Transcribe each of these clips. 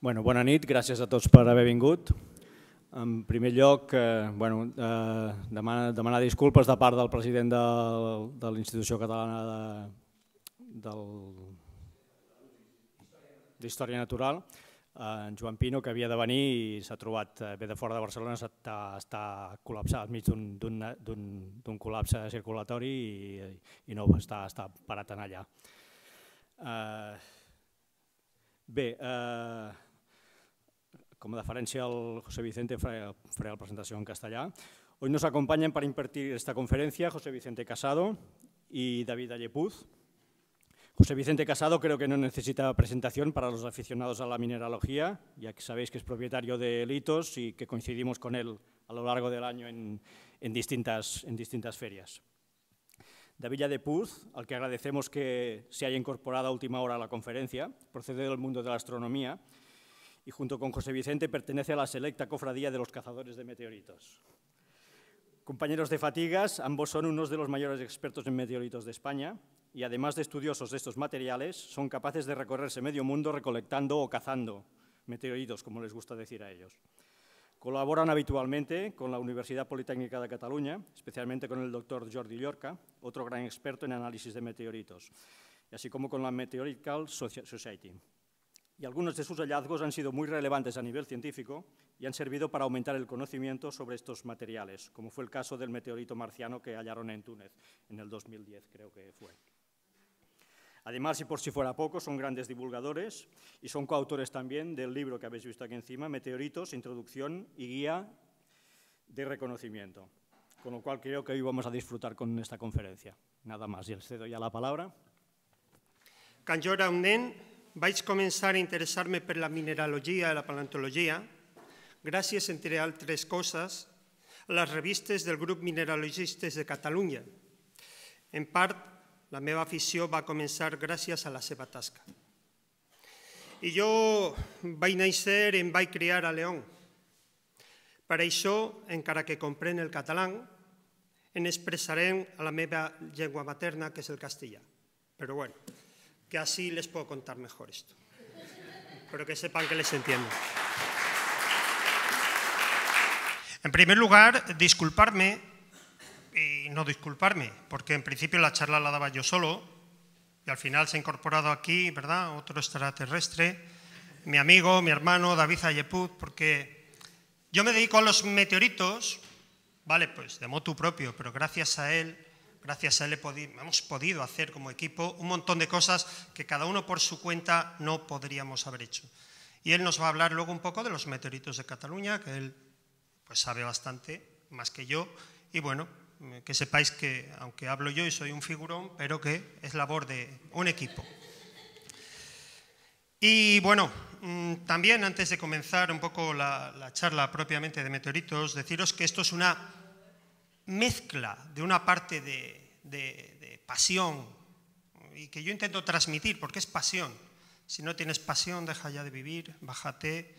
Bueno, bona nit, gràcies a tots per haver vingut. En primer lloc, eh, bueno, eh, demanar, demanar disculpes de part del president de, de l'Institució Catalana d'Història Natural, eh, en Joan Pino, que havia de venir i s'ha trobat, eh, ve de fora de Barcelona, està, està col·lapsat, al mig d'un col·lapse circulatori i, i no està, està parat en allà. Eh, bé, eh, com a deferència al José Vicente, faré, la presentació en castellà. Hoy nos acompañan para impartir esta conferencia José Vicente Casado y David Allepuz. José Vicente Casado creo que no necesita presentación para los aficionados a la mineralogía, ya que sabéis que es propietario de Litos y que coincidimos con él a lo largo del año en, en distintas, en distintas ferias. David Allepuz, al que agradecemos que se haya incorporado a última hora a la conferencia, procede del mundo de la astronomía y junto con José Vicente pertenece a la selecta cofradía de los cazadores de meteoritos. Compañeros de fatigas, ambos son unos de los mayores expertos en meteoritos de España y además de estudiosos de estos materiales, son capaces de recorrerse medio mundo recolectando o cazando meteoritos, como les gusta decir a ellos. Colaboran habitualmente con la Universidad Politécnica de Cataluña, especialmente con el doctor Jordi Llorca, otro gran experto en análisis de meteoritos, y así como con la Meteoritical Society. Y algunos de sus hallazgos han sido muy relevantes a nivel científico y han servido para aumentar el conocimiento sobre estos materiales, como fue el caso del meteorito marciano que hallaron en Túnez en el 2010, creo que fue. Además, y por si fuera poco, son grandes divulgadores y son coautores también del libro que habéis visto aquí encima, Meteoritos, Introducción y Guía de Reconocimiento. Con lo cual creo que hoy vamos a disfrutar con esta conferencia. Nada más, y les cedo ya la palabra. Quan jo era un nen vaig començar a interessar-me per la mineralogia i la paleontologia gràcies, entre altres coses, a les revistes del grup Mineralogistes de Catalunya. En part, la meva afició va començar gràcies a la seva tasca. I jo vaig néixer i em vaig criar a León. Per això, encara que comprenc el català, en expressarem a la meva llengua materna, que és el castellà. Però bueno, que así les puedo contar mejor esto. Pero que sepan que les entiendo. En primer lugar, disculparme y no disculparme, porque en principio la charla la daba yo solo y al final se ha incorporado aquí, ¿verdad?, otro extraterrestre, mi amigo, mi hermano David Ayeput, porque yo me dedico a los meteoritos, vale, pues de motu propio, pero gracias a él, gracias a él hemos podido hacer como equipo un montón de cosas que cada uno por su cuenta no podríamos haber hecho. Y él nos va a hablar luego un poco de los meteoritos de Cataluña, que él pues sabe bastante, más que yo, y bueno, que sepáis que, aunque hablo yo y soy un figurón, pero que es labor de un equipo. Y bueno, mm, también antes de comenzar un poco la, la, charla propiamente de meteoritos, deciros que esto es una mezcla de una parte de, pasión y que yo intento transmitir, porque es pasión. Si no tienes pasión, deja ya de vivir, bájate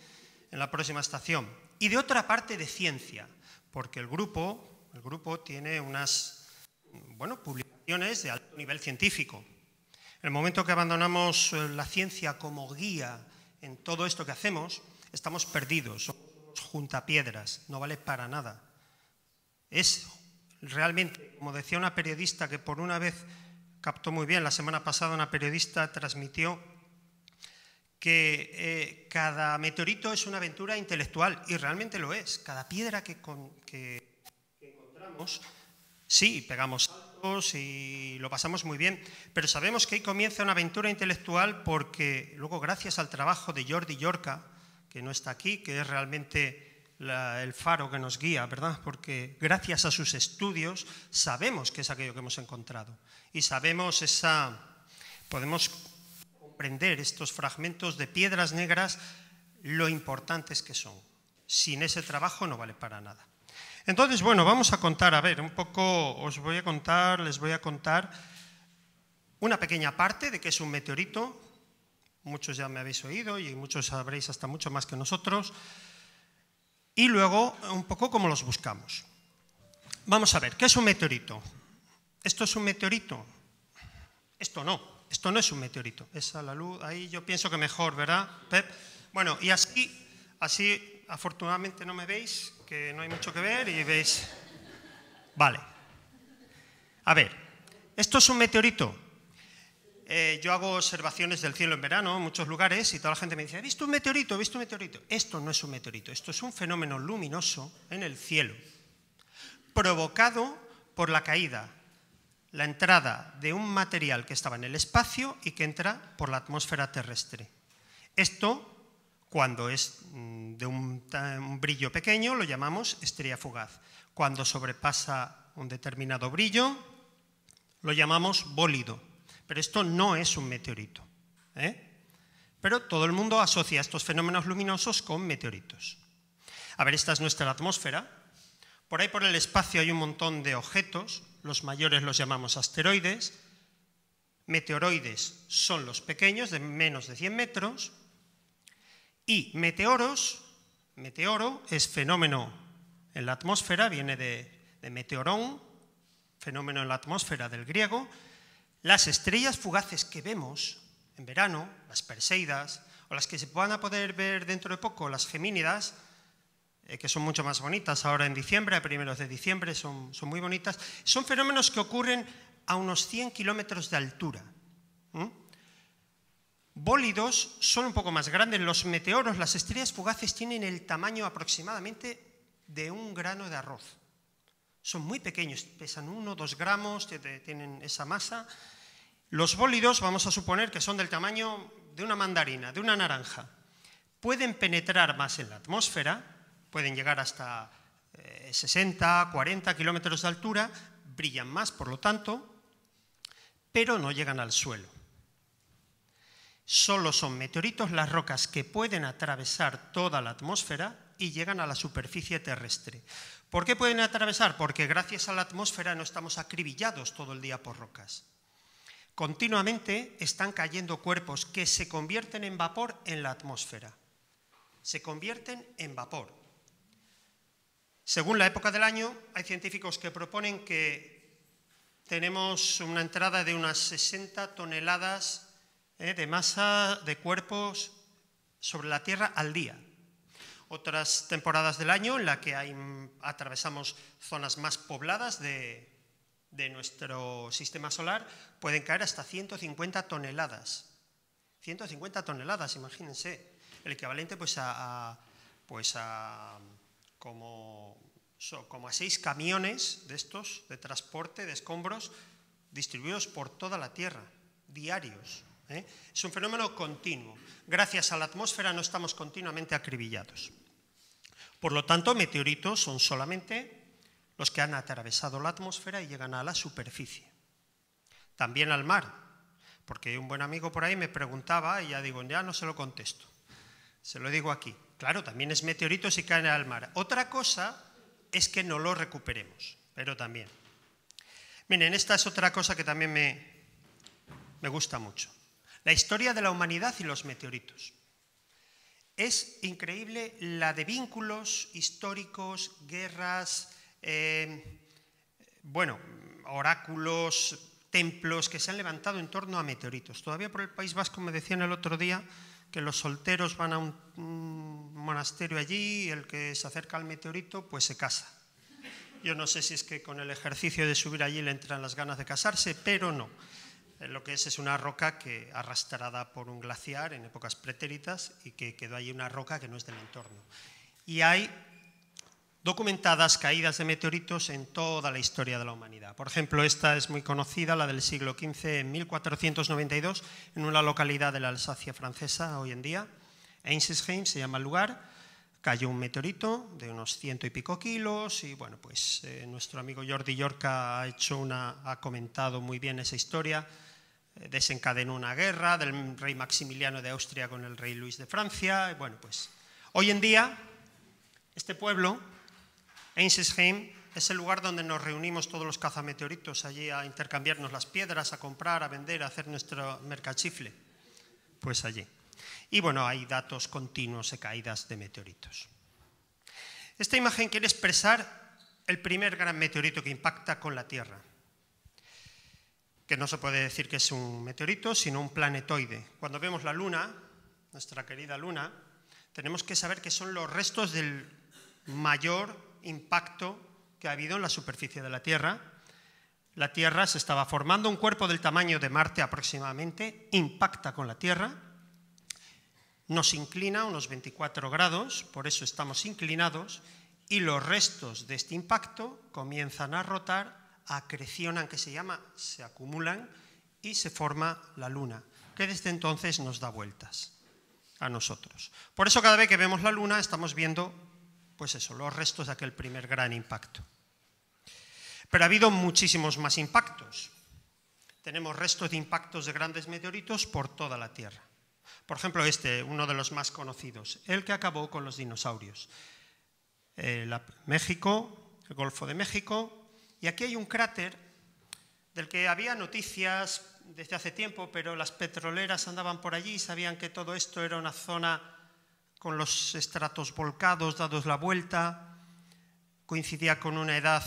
en la próxima estación. Y de otra parte de ciencia, porque el grupo el grupo tiene unas bueno, publicaciones de alto nivel científico. En el momento que abandonamos eh, la ciencia como guía en todo esto que hacemos, estamos perdidos, somos juntapiedras, no vale para nada. Es realmente, como decía una periodista que por una vez captó muy bien, la semana pasada una periodista transmitió que eh, cada meteorito es una aventura intelectual, y realmente lo es. Cada piedra que, con, que sí, pegamos saltos y lo pasamos muy bien, pero sabemos que ahí comienza una aventura intelectual porque luego gracias al trabajo de Jordi Yorca, que no está aquí, que es realmente el faro que nos guía, ¿verdad? Porque gracias a sus estudios sabemos qué es aquello que hemos encontrado y sabemos esa, podemos comprender estos fragmentos de piedras negras, lo importantes que son. Sin ese trabajo no vale para nada. Entonces, bueno, vamos a contar, a ver, un poco, os voy a contar, les voy a contar una pequeña parte de qué es un meteorito. Muchos ya me habéis oído y muchos sabréis hasta mucho más que nosotros. Y luego, un poco cómo los buscamos. Vamos a ver, ¿qué es un meteorito? ¿Esto es un meteorito? Esto no, esto no es un meteorito. Esa la luz, ahí yo pienso que mejor, ¿verdad, Pep? Bueno, y así, así afortunadamente no me veis, que no hay mucho que ver y veis... Vale. A ver, esto es un meteorito. Eh, yo hago observaciones del cielo en verano en muchos lugares y toda la gente me dice, ¿he visto un meteorito? ¿He visto un meteorito? Esto no es un meteorito, esto es un fenómeno luminoso en el cielo, provocado por la caída, la entrada de un material que estaba en el espacio y que entra por la atmósfera terrestre. Esto, cuando es mm, de un, un brillo pequeño, lo llamamos estrella fugaz. Cuando sobrepasa un determinado brillo, lo llamamos bólido. Pero esto no es un meteorito. ¿eh? Pero todo el mundo asocia estos fenómenos luminosos con meteoritos. A ver, esta es nuestra atmósfera. Por ahí por el espacio hay un montón de objetos, los mayores los llamamos asteroides, meteoroides son los pequeños, de menos de 100 metros, y meteoros, meteoro es fenómeno en la atmósfera, viene de, de meteorón, fenómeno en la atmósfera del griego, las estrellas fugaces que vemos en verano, las Perseidas, o las que se van a poder ver dentro de poco, las Gemínidas, eh, que son mucho más bonitas ahora en diciembre, a primeros de diciembre, son, muy bonitas, son fenómenos que ocurren a unos 100 kilómetros de altura. Bólidos son un poco más grandes. Los meteoros, las estrellas fugaces, tienen el tamaño aproximadamente de un grano de arroz. Son muy pequeños, pesan uno, dos gramos, tienen esa masa. Los bólidos, vamos a suponer que son del tamaño de una mandarina, de una naranja. Pueden penetrar más en la atmósfera, pueden llegar hasta 60, eh, 40 kilómetros de altura, brillan más, por lo tanto, pero no llegan al suelo. Solo son meteoritos las rocas que pueden atravesar toda la atmósfera y llegan a la superficie terrestre. ¿Por qué pueden atravesar? Porque gracias a la atmósfera no estamos acribillados todo el día por rocas. Continuamente están cayendo cuerpos que se convierten en vapor en la atmósfera. Se convierten en vapor. Según la época del año, hay científicos que proponen que tenemos una entrada de unas 60 toneladas eh, de masa de cuerpos sobre la Tierra al día otras temporadas del año en la que atravesamos zonas más pobladas de, nuestro sistema solar, pueden caer hasta 150 toneladas. 150 toneladas, imagínense. El equivalente pues a, pues a como, como a seis camiones de estos de transporte de escombros distribuidos por toda la Tierra, diarios. ¿eh? Es un fenómeno continuo. Gracias a la atmósfera no estamos continuamente acribillados. Por lo tanto, meteoritos son solamente los que han atravesado la atmósfera y llegan a la superficie. También al mar, porque un buen amigo por ahí me preguntaba y ya digo, ya no se lo contesto. Se lo digo aquí. Claro, también es meteorito si caen al mar. Otra cosa es que no lo recuperemos, pero también. Miren, esta es otra cosa que también me, me gusta mucho. La historia de la humanidad y los meteoritos. Es increíble la de vínculos históricos, guerras, eh, bueno, oráculos, templos que se han levantado en torno a meteoritos. Todavía por el País Vasco me decían el otro día que los solteros van a un, un monasterio allí y el que se acerca al meteorito pues se casa. Yo no sé si es que con el ejercicio de subir allí le entran las ganas de casarse, pero no. Eh, lo que es es una roca que arrastrada por un glaciar en épocas pretéritas y que quedó ahí una roca que no es del entorno. Y hay documentadas caídas de meteoritos en toda la historia de la humanidad. Por ejemplo, esta es muy conocida, la del siglo XV, en 1492, en una localidad de la Alsacia francesa hoy en día. Einsheim se llama el lugar. Cayó un meteorito de unos ciento y pico kilos y bueno, pues eh, nuestro amigo Jordi Yorca ha, hecho una, ha comentado muy bien esa historia desencadenó una guerra del rey Maximiliano de Austria con el rey Luis de Francia. bueno, pues hoy en día este pueblo, Einsheim, es el lugar donde nos reunimos todos los cazameteoritos allí a intercambiarnos las piedras, a comprar, a vender, a hacer nuestro mercachifle. Pues allí. Y bueno, hay datos continuos de caídas de meteoritos. Esta imagen quiere expresar el primer gran meteorito que impacta con la Tierra que no se puede decir que es un meteorito, sino un planetoide. Cuando vemos la Luna, nuestra querida Luna, tenemos que saber que son los restos del mayor impacto que ha habido en la superficie de la Tierra. La Tierra se estaba formando, un cuerpo del tamaño de Marte aproximadamente, impacta con la Tierra, nos inclina unos 24 grados, por eso estamos inclinados, y los restos de este impacto comienzan a rotar, acrecionan, que se llama, se acumulan, y se forma la Luna, que desde entonces nos da vueltas a nosotros. Por eso cada vez que vemos la Luna estamos viendo, pues eso, los restos de aquel primer gran impacto. Pero ha habido muchísimos más impactos. Tenemos restos de impactos de grandes meteoritos por toda la Tierra. Por ejemplo, este, uno de los más conocidos, el que acabó con los dinosaurios. Eh, México, el Golfo de México, y aquí hay un cráter del que había noticias desde hace tiempo, pero las petroleras andaban por allí, sabían que todo esto era una zona con los estratos volcados, dados la vuelta, coincidía con una edad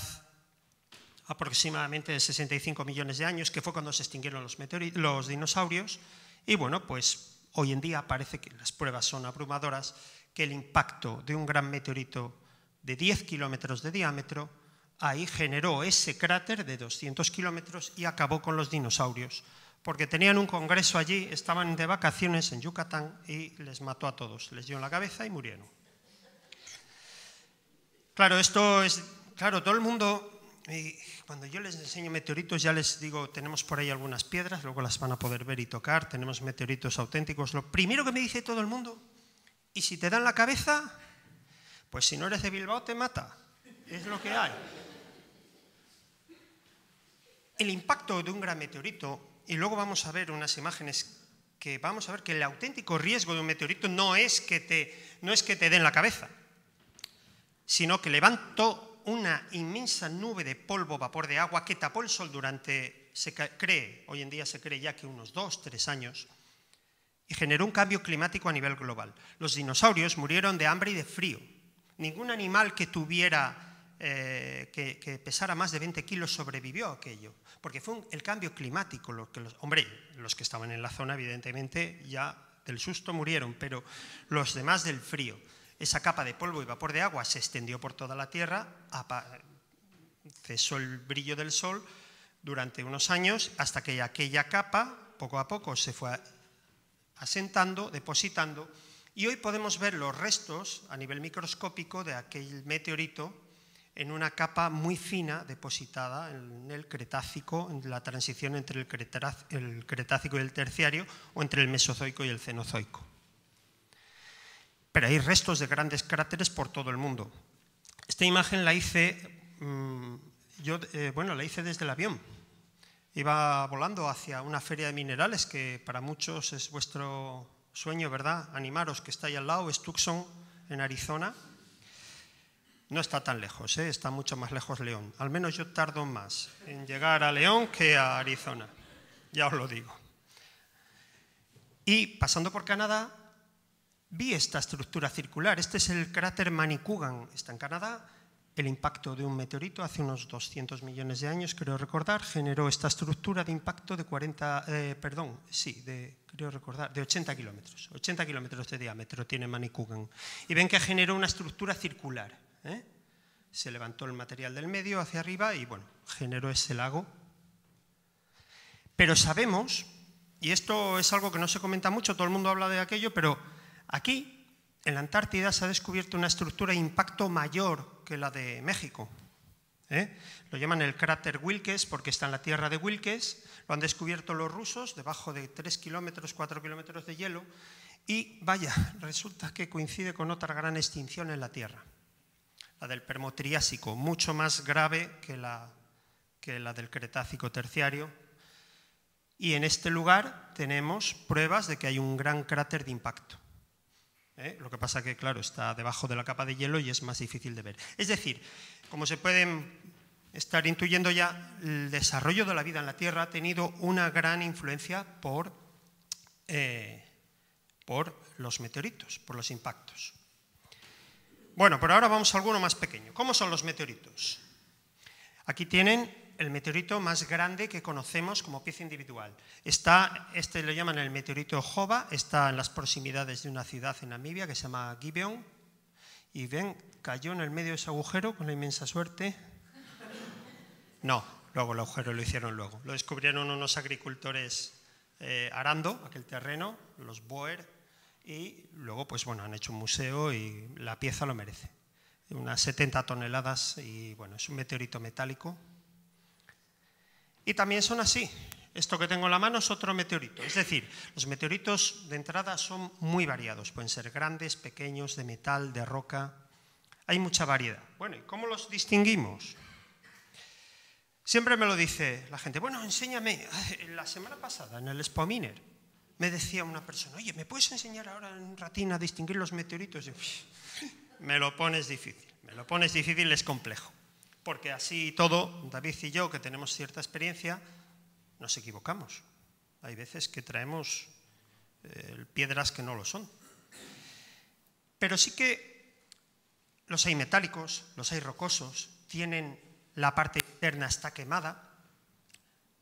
aproximadamente de 65 millones de años, que fue cuando se extinguieron los, los dinosaurios, y bueno, pues hoy en día parece que las pruebas son abrumadoras, que el impacto de un gran meteorito de 10 kilómetros de diámetro ahí generó ese cráter de 200 kilómetros y acabó con los dinosaurios, porque tenían un congreso allí, estaban de vacaciones en Yucatán y les mató a todos, les dio en la cabeza y murieron. Claro, esto es, claro, todo el mundo, y cuando yo les enseño meteoritos ya les digo, tenemos por ahí algunas piedras, luego las van a poder ver y tocar, tenemos meteoritos auténticos. Lo primero que me dice todo el mundo, ¿y si te dan la cabeza? Pues si no eres de Bilbao te mata, es lo que hay. El impacto de un gran meteorito, y luego vamos a ver unas imágenes que vamos a ver que el auténtico riesgo de un meteorito no es que te, no es que te den la cabeza, sino que levantó una inmensa nube de polvo, vapor de agua que tapó el sol durante, se cree, hoy en día se cree ya que unos dos, tres años, y generó un cambio climático a nivel global. Los dinosaurios murieron de hambre y de frío. Ningún animal que tuviera, eh, que, pesara más de 20 kilos sobrevivió a aquello porque fue el cambio climático los, hombre, los que estaban en la zona evidentemente ya del susto murieron, pero los demás del frío. Esa capa de polvo y vapor de agua se extendió por toda la Tierra, cesó el brillo del sol durante unos años hasta que aquella capa poco a poco se fue asentando, depositando, y hoy podemos ver los restos a nivel microscópico de aquel meteorito en una capa muy fina depositada en el Cretácico, en la transición entre el, Cretácico y el Terciario o entre el Mesozoico y el Cenozoico. Pero hay restos de grandes cráteres por todo el mundo. Esta imagen la hice, mm, eh, bueno, la hice desde el avión. Iba volando hacia una feria de minerales que para muchos es vuestro sueño, ¿verdad? Animaros, que está ahí al lado, es Tucson, en Arizona no está tan lejos, ¿eh? está mucho más lejos León. Al menos yo tardo más en llegar a León que a Arizona, ya os lo digo. Y pasando por Canadá, vi esta estructura circular. Este es el cráter Manicouagan, está en Canadá. El impacto de un meteorito hace unos 200 millones de años, creo recordar, generó esta estructura de impacto de 40, eh, perdón, sí, creo recordar, de 80 kilómetros. 80 kilómetros de diámetro tiene Manicouagan. Y ven que generó una estructura circular. ¿Eh? Se levantó el material del medio hacia arriba y bueno, generó ese lago. Pero sabemos, y esto es algo que no se comenta mucho, todo el mundo habla de aquello, pero aquí, en la Antártida, se ha descubierto una estructura de impacto mayor que la de México. ¿eh? Lo llaman el cráter Wilkes porque está en la tierra de Wilkes. Lo han descubierto los rusos debajo de 3 kilómetros, 4 kilómetros de hielo. Y vaya, resulta que coincide con otra gran extinción en la Tierra la del Permotriásico, mucho más grave que la, que la del Cretácico terciario. Y en este lugar tenemos pruebas de que hay un gran cráter de impacto. ¿eh? Lo que pasa que, claro, está debajo de la capa de hielo y es más difícil de ver. Es decir, como se pueden estar intuyendo ya, el desarrollo de la vida en la Tierra ha tenido una gran influencia por, eh, por los meteoritos, por los impactos. Bueno, pero ahora vamos a alguno más pequeño. ¿Cómo son los meteoritos? Aquí tienen el meteorito más grande que conocemos como pieza individual. Está, este lo llaman el meteorito Jova, está en las proximidades de una ciudad en Namibia que se llama Gibeon. Y ven, cayó en el medio de ese agujero con la inmensa suerte. No, luego el agujero lo hicieron luego. Lo descubrieron unos agricultores eh, arando aquel terreno, los Boer, y luego pues bueno, han hecho un museo y la pieza lo merece. Unas 70 toneladas y bueno, es un meteorito metálico y también son así. Esto que tengo en la mano es otro meteorito. Es decir, los meteoritos de entrada son muy variados. Pueden ser grandes, pequeños, de metal, de roca. Hay mucha variedad. Bueno, ¿y cómo los distinguimos? Siempre me lo dice la gente. Bueno, enséñame. La semana pasada, en el Spominer, me decía una persona, oye, ¿me puedes enseñar ahora en un ratín a distinguir los meteoritos? me lo pones difícil. Me lo pones difícil, es complejo porque así todo, David y yo, que tenemos cierta experiencia, nos equivocamos. Hay veces que traemos eh, piedras que no lo son. Pero sí que los hay metálicos, los hay rocosos, tienen la parte interna está quemada.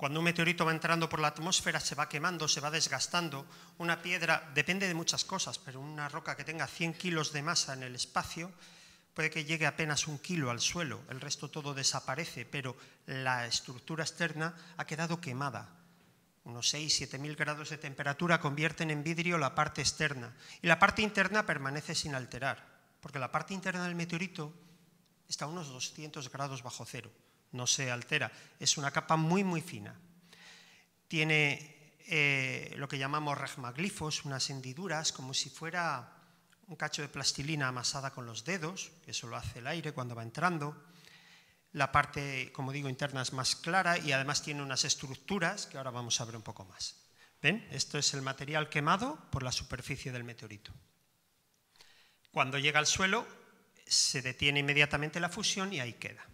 Cuando un meteorito va entrando por la atmósfera se va quemando, se va desgastando. Una piedra depende de muchas cosas, pero una roca que tenga 100 kilos de masa en el espacio puede que llegue apenas un kilo al suelo, el resto todo desaparece, pero la estructura externa ha quedado quemada. Unos 6, 7 mil grados de temperatura convierten en vidrio la parte externa y la parte interna permanece sin alterar, porque la parte interna del meteorito está a unos 200 grados bajo cero, no se altera, es una capa muy, muy fina. Tiene eh, lo que llamamos regmaglifos, unas hendiduras, como si fuera un cacho de plastilina amasada con los dedos, que eso lo hace el aire cuando va entrando. La parte, como digo, interna es más clara y además tiene unas estructuras que ahora vamos a ver un poco más. ¿Ven? Esto es el material quemado por la superficie del meteorito. Cuando llega al suelo, se detiene inmediatamente la fusión y ahí queda.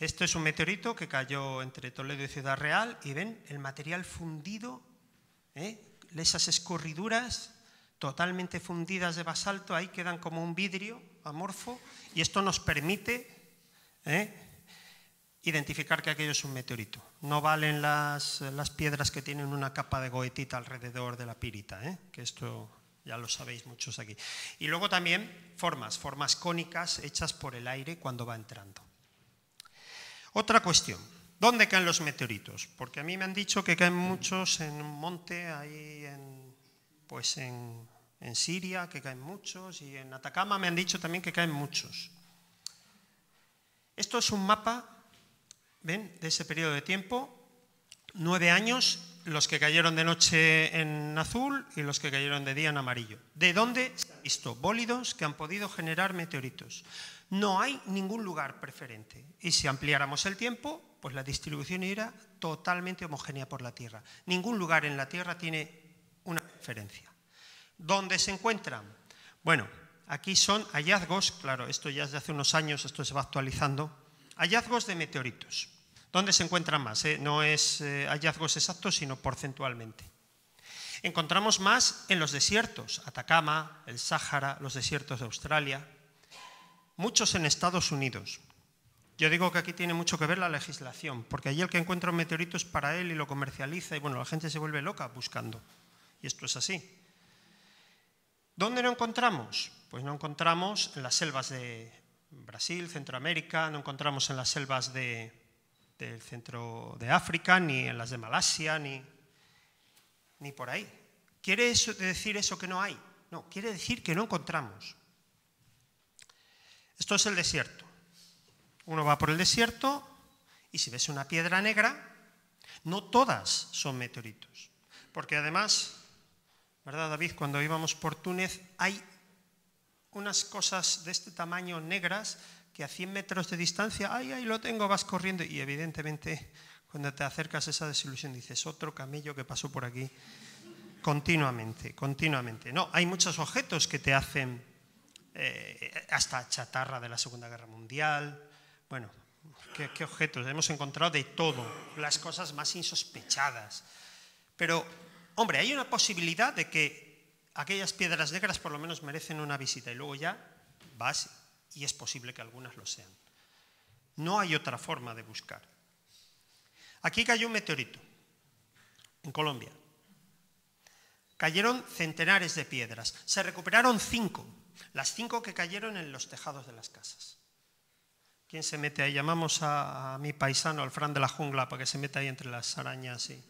Esto es un meteorito que cayó entre Toledo y Ciudad Real y ven el material fundido, ¿eh? esas escorriduras totalmente fundidas de basalto, ahí quedan como un vidrio amorfo y esto nos permite ¿eh? identificar que aquello es un meteorito. No valen las, piedras que tienen una capa de goetita alrededor de la pirita, ¿eh? que esto ya lo sabéis muchos aquí. Y luego también formas, formas cónicas hechas por el aire cuando va entrando. Otra cuestión, ¿dónde caen los meteoritos? Porque a mí me han dicho que caen muchos en un monte ahí en pues en, Siria, que caen muchos, y en Atacama me han dicho también que caen muchos. Esto es un mapa, ¿ven?, de ese periodo de tiempo. Nueve años, los que cayeron de noche en azul y los que cayeron de día en amarillo. ¿De dónde se han visto bólidos que han podido generar meteoritos? No hay ningún lugar preferente. Y si ampliáramos el tiempo, pues la distribución era totalmente homogénea por la Tierra. Ningún lugar en la Tierra tiene una referencia. ¿Dónde se encuentran? Bueno, aquí son hallazgos, claro, esto ya es de hace unos años, esto se va actualizando, hallazgos de meteoritos. ¿Dónde se encuentran más? Eh? No es eh, hallazgos exactos, sino porcentualmente. Encontramos más en los desiertos, Atacama, el Sáhara, los desiertos de Australia, muchos en Estados Unidos. Yo digo que aquí tiene mucho que ver la legislación, porque allí el que encuentra un meteorito es para él y lo comercializa y bueno, la gente se vuelve loca buscando. Y esto es así. ¿Dónde no encontramos? Pues no encontramos en las selvas de Brasil, Centroamérica, no encontramos en las selvas del centro de África, ni en las de Malasia, ni, ni por ahí. ¿Quiere decir eso que no hay? No, quiere decir que no encontramos. Esto es el desierto. Uno va por el desierto y si ves una piedra negra, no todas son meteoritos, porque además ¿verdad, David? Cuando íbamos por Túnez, hay unas cosas de este tamaño negras que a 100 metros de distancia, ay, ahí lo tengo, vas corriendo. Y evidentemente, cuando te acercas a esa desilusión, dices, otro camello que pasó por aquí continuamente, continuamente. No, hay muchos objetos que te hacen eh, hasta chatarra de la Segunda Guerra Mundial. Bueno, ¿qué, ¿qué, objetos? Hemos encontrado de todo, las cosas más insospechadas. Pero Hombre, hay una posibilidad de que aquellas piedras negras por lo menos merecen una visita y luego ya vas y es posible que algunas lo sean. No hay otra forma de buscar. Aquí cayó un meteorito, en Colombia. Cayeron centenares de piedras. Se recuperaron cinco, las cinco que cayeron en los tejados de las casas. ¿Quién se mete ahí? Llamamos a, mi paisano, al Fran de la jungla, para que se meta ahí entre las arañas. Y...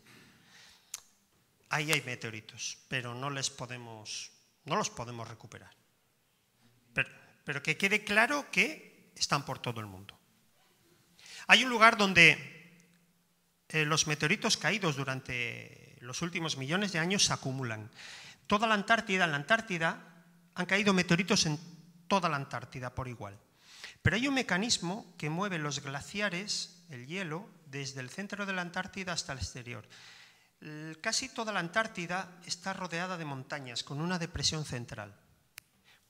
Ahí hay meteoritos, pero no, les podemos, no los podemos recuperar. Pero, que quede claro que están por todo el mundo. Hay un lugar donde eh, los meteoritos caídos durante los últimos millones de años se acumulan. Toda la Antártida, en la Antártida han caído meteoritos en toda la Antártida por igual. Pero hay un mecanismo que mueve los glaciares, el hielo, desde el centro de la Antártida hasta el exterior. Casi toda la Antártida está rodeada de montañas, con una depresión central.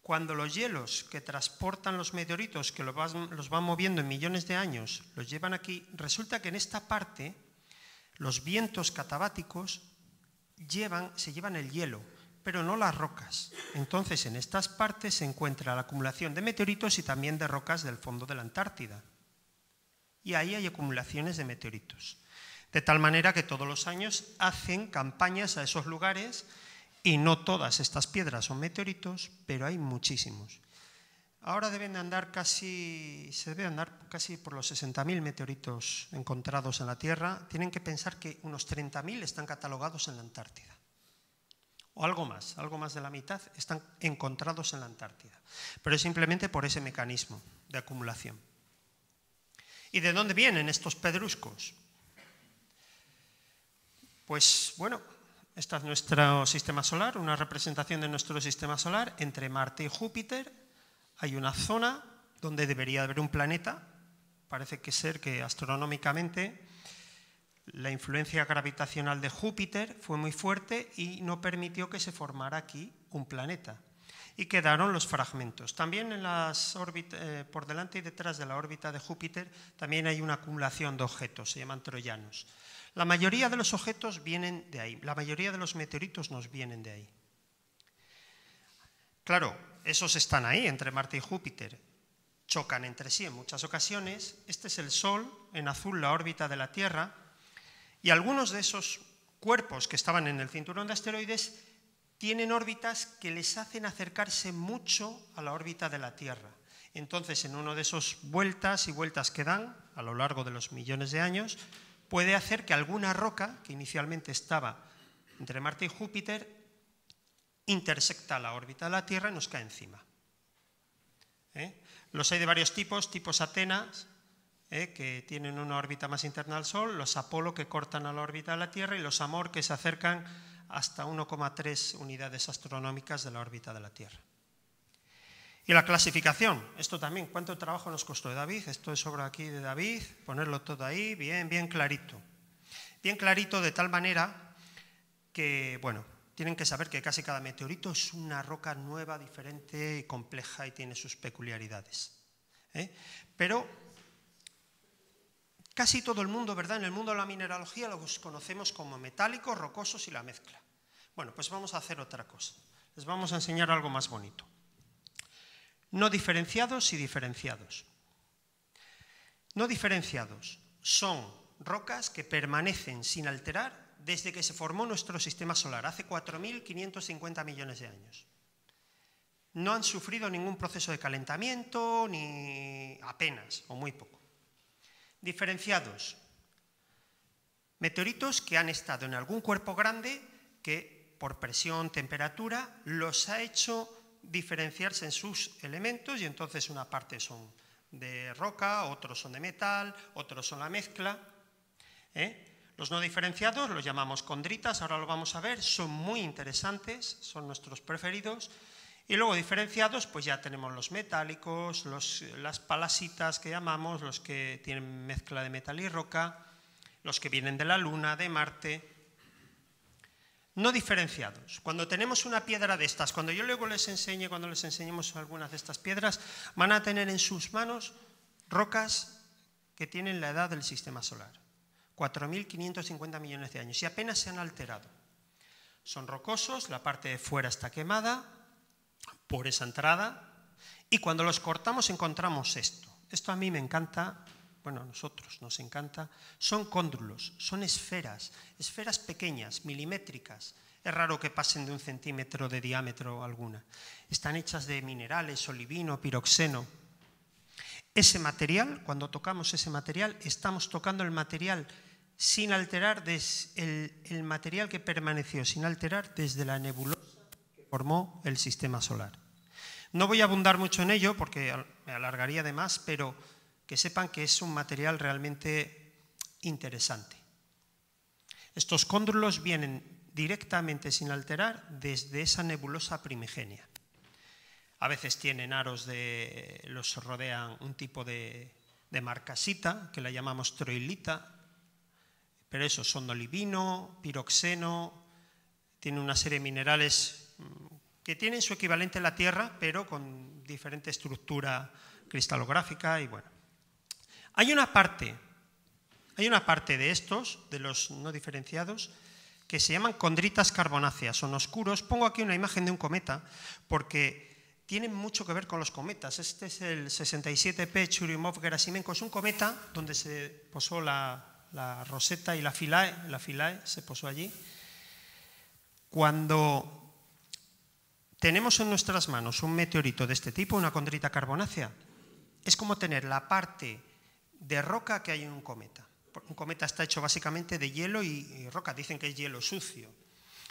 Cuando los hielos que transportan los meteoritos, que los van, moviendo en millones de años, los llevan aquí, resulta que en esta parte los vientos catabáticos se llevan el hielo, pero no las rocas. Entonces, en estas partes se encuentra la acumulación de meteoritos y también de rocas del fondo de la Antártida. Y ahí hay acumulaciones de meteoritos. De tal manera que todos los años hacen campañas a esos lugares y no todas estas piedras son meteoritos, pero hay muchísimos. Ahora deben andar casi, se debe andar casi por los 60.000 meteoritos encontrados en la Tierra. Tienen que pensar que unos 30.000 están catalogados en la Antártida. O algo más, algo más de la mitad están encontrados en la Antártida. Pero es simplemente por ese mecanismo de acumulación. ¿Y de dónde vienen estos pedruscos? Pues bueno, este es nuestro sistema solar, una representación de nuestro sistema solar. Entre Marte y Júpiter hay una zona donde debería haber un planeta. Parece que ser que astronómicamente la influencia gravitacional de Júpiter fue muy fuerte y no permitió que se formara aquí un planeta. Y quedaron los fragmentos. También en las eh, por delante y detrás de la órbita de Júpiter también hay una acumulación de objetos, se llaman troyanos. La mayoría de los objetos vienen de ahí, la mayoría de los meteoritos nos vienen de ahí. Claro, esos están ahí, entre Marte y Júpiter, chocan entre sí en muchas ocasiones. Este es el Sol, en azul la órbita de la Tierra, y algunos de esos cuerpos que estaban en el cinturón de asteroides tienen órbitas que les hacen acercarse mucho a la órbita de la Tierra. Entonces, en uno de esos vueltas y vueltas que dan a lo largo de los millones de años, puede hacer que alguna roca que inicialmente estaba entre Marte y Júpiter intersecta la órbita de la Tierra y nos cae encima. ¿Eh? Los hay de varios tipos, tipos Atenas, ¿eh? que tienen una órbita más interna al Sol, los Apolo que cortan a la órbita de la Tierra y los Amor que se acercan hasta 1,3 unidades astronómicas de la órbita de la Tierra. Y la clasificación, esto también, ¿cuánto trabajo nos costó de David? Esto es sobre aquí de David, ponerlo todo ahí, bien, bien clarito. Bien clarito de tal manera que, bueno, tienen que saber que casi cada meteorito es una roca nueva, diferente y compleja y tiene sus peculiaridades. ¿eh? Pero casi todo el mundo, ¿verdad? En el mundo de la mineralogía los conocemos como metálicos, rocosos y la mezcla. Bueno, pues vamos a hacer otra cosa. Les vamos a enseñar algo más bonito no diferenciados y diferenciados. No diferenciados son rocas que permanecen sin alterar desde que se formó nuestro sistema solar, hace 4.550 millones de años. No han sufrido ningún proceso de calentamiento, ni apenas, o muy poco. Diferenciados, meteoritos que han estado en algún cuerpo grande que por presión, temperatura, los ha hecho diferenciarse en sus elementos y entonces una parte son de roca, otros son de metal, otros son la mezcla. ¿eh? Los no diferenciados los llamamos condritas, ahora lo vamos a ver, son muy interesantes, son nuestros preferidos. Y luego diferenciados, pues ya tenemos los metálicos, las palasitas que llamamos, los que tienen mezcla de metal y roca, los que vienen de la Luna, de Marte, no diferenciados. Cuando tenemos una piedra de estas, cuando yo luego les enseñe, cuando les enseñemos algunas de estas piedras, van a tener en sus manos rocas que tienen la edad del sistema solar, 4.550 millones de años, y apenas se han alterado. Son rocosos, la parte de fuera está quemada por esa entrada, y cuando los cortamos encontramos esto. Esto a mí me encanta bueno, a nosotros nos encanta, son cóndrulos, son esferas, esferas pequeñas, milimétricas. Es raro que pasen de un centímetro de diámetro alguna. Están hechas de minerales, olivino, piroxeno. Ese material, cuando tocamos ese material, estamos tocando el material sin alterar el, material que permaneció sin alterar desde la nebulosa formó el sistema solar. No voy a abundar mucho en ello porque me alargaría de más, pero que sepan que es un material realmente interesante. Estos cóndrulos vienen directamente sin alterar desde esa nebulosa primigenia. A veces tienen aros de, los rodean un tipo de, de marcasita, que la llamamos troilita, pero eso son olivino, piroxeno, tiene una serie de minerales que tienen su equivalente en la Tierra, pero con diferente estructura cristalográfica y bueno. Hay una parte, hay una parte de estos, de los no diferenciados, que se llaman condritas carbonáceas, son oscuros. Pongo aquí una imagen de un cometa porque tienen mucho que ver con los cometas. Este es el 67P Churyumov-Gerasimenko, es un cometa donde se posó la, la Rosetta y la Philae, la Philae se posó allí. Cuando tenemos en nuestras manos un meteorito de este tipo, una condrita carbonácea, es como tener la parte de roca que hay en un cometa. Un cometa está hecho básicamente de hielo y, roca, dicen que es hielo sucio.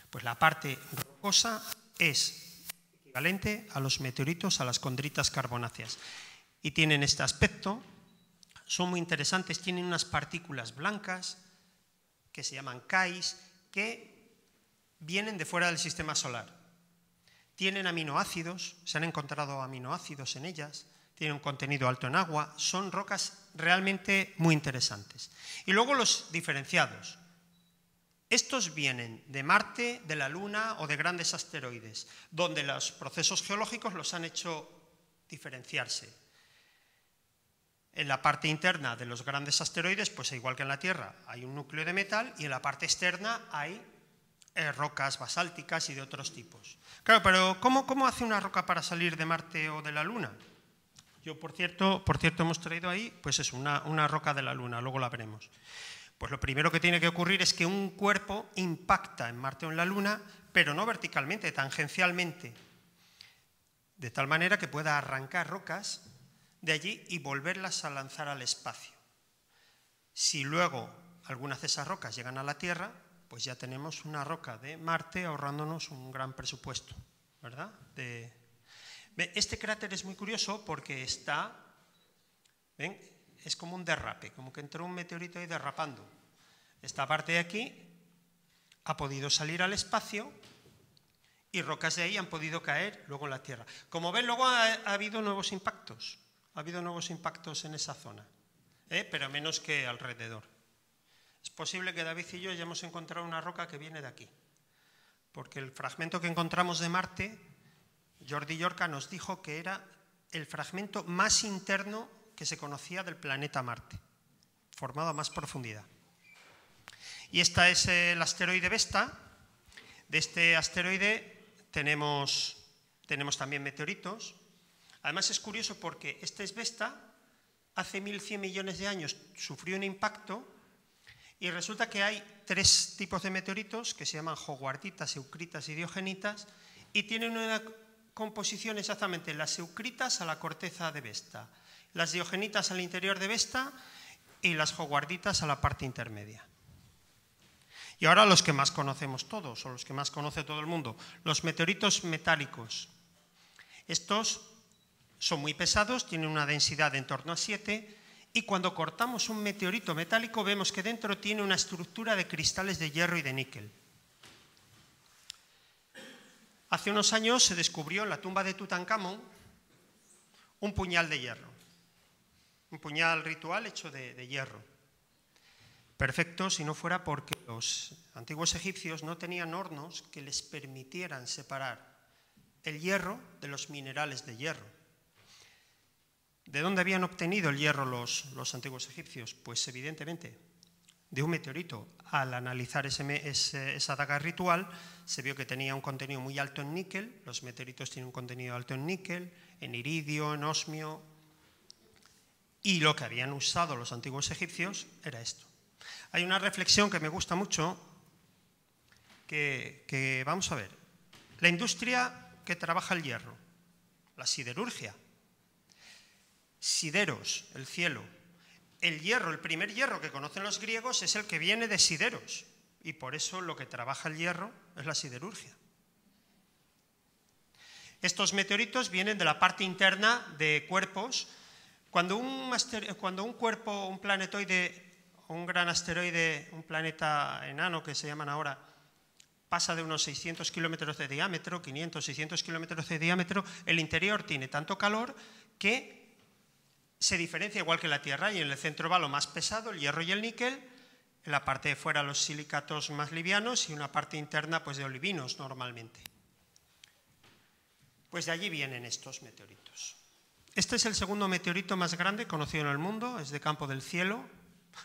Pues la parte rocosa es equivalente a los meteoritos, a las condritas carbonáceas. Y tienen este aspecto, son muy interesantes, tienen unas partículas blancas que se llaman CAIS, que vienen de fuera del sistema solar tienen aminoácidos, se han encontrado aminoácidos en ellas, tienen un contenido alto en agua, son rocas realmente muy interesantes. Y luego los diferenciados. Estos vienen de Marte, de la Luna o de grandes asteroides, donde los procesos geológicos los han hecho diferenciarse. En la parte interna de los grandes asteroides, pues igual que en la Tierra, hay un núcleo de metal y en la parte externa hay eh, rocas basálticas y de otros tipos. Claro, pero ¿cómo, ¿cómo, hace una roca para salir de Marte o de la Luna? Yo, por cierto, por cierto hemos traído ahí, pues es una, una roca de la Luna, luego la veremos. Pues lo primero que tiene que ocurrir es que un cuerpo impacta en Marte o en la Luna, pero no verticalmente, tangencialmente, de tal manera que pueda arrancar rocas de allí y volverlas a lanzar al espacio. Si luego algunas de esas rocas llegan a la Tierra, pues ya tenemos una roca de Marte ahorrándonos un gran presupuesto, ¿verdad? Este cráter es muy curioso porque está, ¿ven? Es como un derrape, como que entró un meteorito ahí derrapando. Esta parte de aquí ha podido salir al espacio y rocas de ahí han podido caer luego en la Tierra. Como ven, luego ha, habido nuevos impactos. Ha habido nuevos impactos en esa zona, ¿eh? pero menos que alrededor. Es posible que David y yo hayamos encontrado una roca que viene de aquí, porque el fragmento que encontramos de Marte, Jordi Yorca nos dijo que era el fragmento más interno que se conocía del planeta Marte, formado a más profundidad. Y esta es el asteroide Vesta. De este asteroide tenemos, tenemos también meteoritos. Además es curioso porque este es Vesta, hace 1.100 millones de años sufrió un impacto y resulta que hay tres tipos de meteoritos que se llaman hoguarditas, eucritas y diogenitas y tienen una composición exactamente las eucritas a la corteza de Vesta, las diogenitas al interior de Vesta y las hoguarditas a la parte intermedia. Y ahora los que más conocemos todos, o los que más conoce todo el mundo, los meteoritos metálicos. Estos son muy pesados, tienen una densidad de en torno a 7 y cuando cortamos un meteorito metálico vemos que dentro tiene una estructura de cristales de hierro y de níquel. Hace unos años se descubrió en la tumba de Tutankamón un puñal de hierro, un puñal ritual hecho de, de hierro. Perfecto si no fuera porque los antiguos egipcios no tenían hornos que les permitieran separar el hierro de los minerales de hierro. ¿De dónde habían obtenido el hierro los, antiguos egipcios? Pues evidentemente de un meteorito. Al analizar esa daga ritual, se vio que tenía un contenido muy alto en níquel. Los meteoritos tienen un contenido alto en níquel, en iridio, en osmio. Y lo que habían usado los antiguos egipcios era esto. Hay una reflexión que me gusta mucho, que, que vamos a ver. La industria que trabaja el hierro, la siderurgia, sideros, el cielo. El hierro, el primer hierro que conocen los griegos es el que viene de sideros, y por eso lo que trabaja el hierro es la siderurgia. Estos meteoritos vienen de la parte interna de cuerpos. Cuando un, cuando un cuerpo, un planetoide, un gran asteroide, un planeta enano que se llaman ahora, pasa de unos 600 kilómetros de diámetro, 500, 600 kilómetros de diámetro, el interior tiene tanto calor que se diferencia igual que la Tierra y en el centro va lo más pesado, el hierro y el níquel, en la parte de fuera los silicatos más livianos y una parte interna pues de olivinos normalmente. Pues de allí vienen estos meteoritos. Este es el segundo meteorito más grande conocido en el mundo, es de campo del cielo.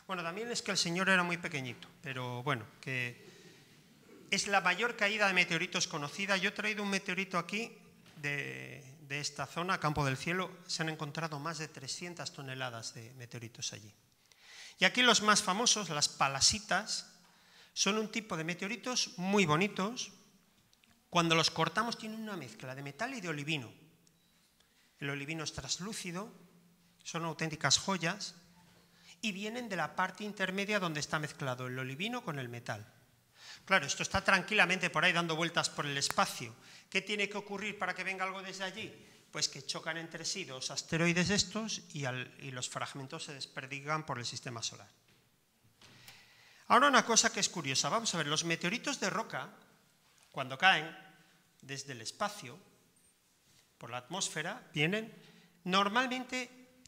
Bueno, también es que el Señor era muy pequeñito, pero bueno, que es la mayor caída de meteoritos conocida. Yo he traído un meteorito aquí de, de esta zona, Campo del Cielo, se han encontrado más de 300 toneladas de meteoritos allí. Y aquí los más famosos, las palasitas, son un tipo de meteoritos muy bonitos. Cuando los cortamos tienen una mezcla de metal y de olivino. El olivino es traslúcido, son auténticas joyas y vienen de la parte intermedia donde está mezclado el olivino con el metal. Claro, esto está tranquilamente por ahí dando vueltas por el espacio ¿Qué tiene que ocurrir para que venga algo desde allí? Pues que chocan entre sí dos asteroides estos y, los fragmentos se desperdigan por el sistema solar. Ahora una cosa que es curiosa, vamos a ver, los meteoritos de roca, cuando caen desde el espacio, por la atmósfera, vienen, normalmente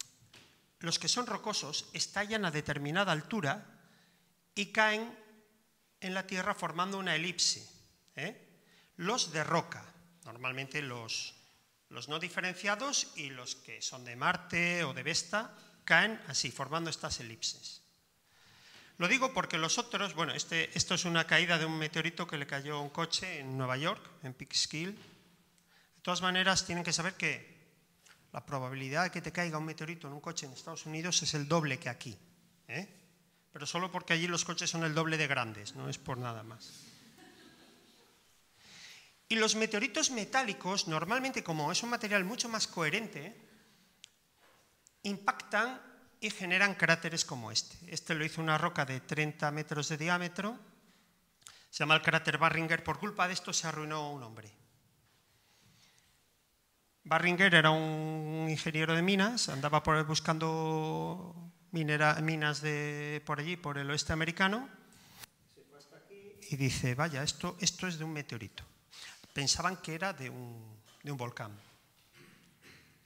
los que son rocosos estallan a determinada altura y caen en la Tierra formando una elipse. ¿eh? Los de roca, Normalmente los, no diferenciados y los que son de Marte o de Vesta caen así, formando estas elipses. Lo digo porque los otros, bueno, este, esto es una caída de un meteorito que le cayó a un coche en Nueva York, en Peekskill. De todas maneras, tienen que saber que la probabilidad de que te caiga un meteorito en un coche en Estados Unidos es el doble que aquí. ¿eh? Pero solo porque allí los coches son el doble de grandes, no es por nada más. Y los meteoritos metálicos, normalmente como es un material mucho más coherente, impactan y generan cráteres como este. Este lo hizo una roca de 30 metros de diámetro, se llama el cráter Barringer, por culpa de esto se arruinó un hombre. Barringer era un ingeniero de minas, andaba por buscando minas de, por allí, por el oeste americano, y dice, vaya, esto, esto es de un meteorito pensaban que era de un, volcán.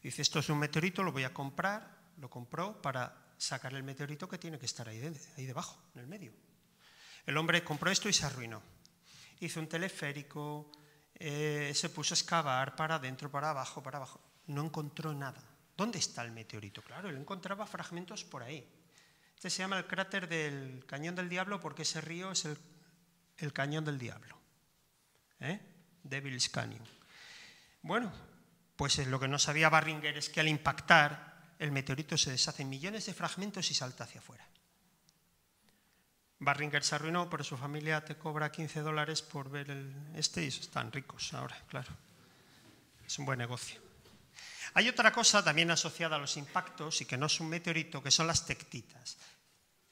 Dice, esto es un meteorito, lo voy a comprar, lo compró para sacar el meteorito que tiene que estar ahí, ahí debajo, en el medio. El hombre compró esto y se arruinó. Hizo un teleférico, eh, se puso a excavar para adentro, para abajo, para abajo. No encontró nada. ¿Dónde está el meteorito? Claro, él encontraba fragmentos por ahí. Este se llama el cráter del Cañón del Diablo porque ese río es el, Cañón del Diablo. ¿Eh? Devil's Canyon. Bueno, pues lo que no sabía Barringer es que al impactar el meteorito se deshace en millones de fragmentos y salta hacia afuera. Barringer se arruinó, pero su familia te cobra 15 dólares por ver el, este y están ricos ahora, claro. Es un buen negocio. Hay otra cosa también asociada a los impactos y que no es un meteorito, que son las tectitas.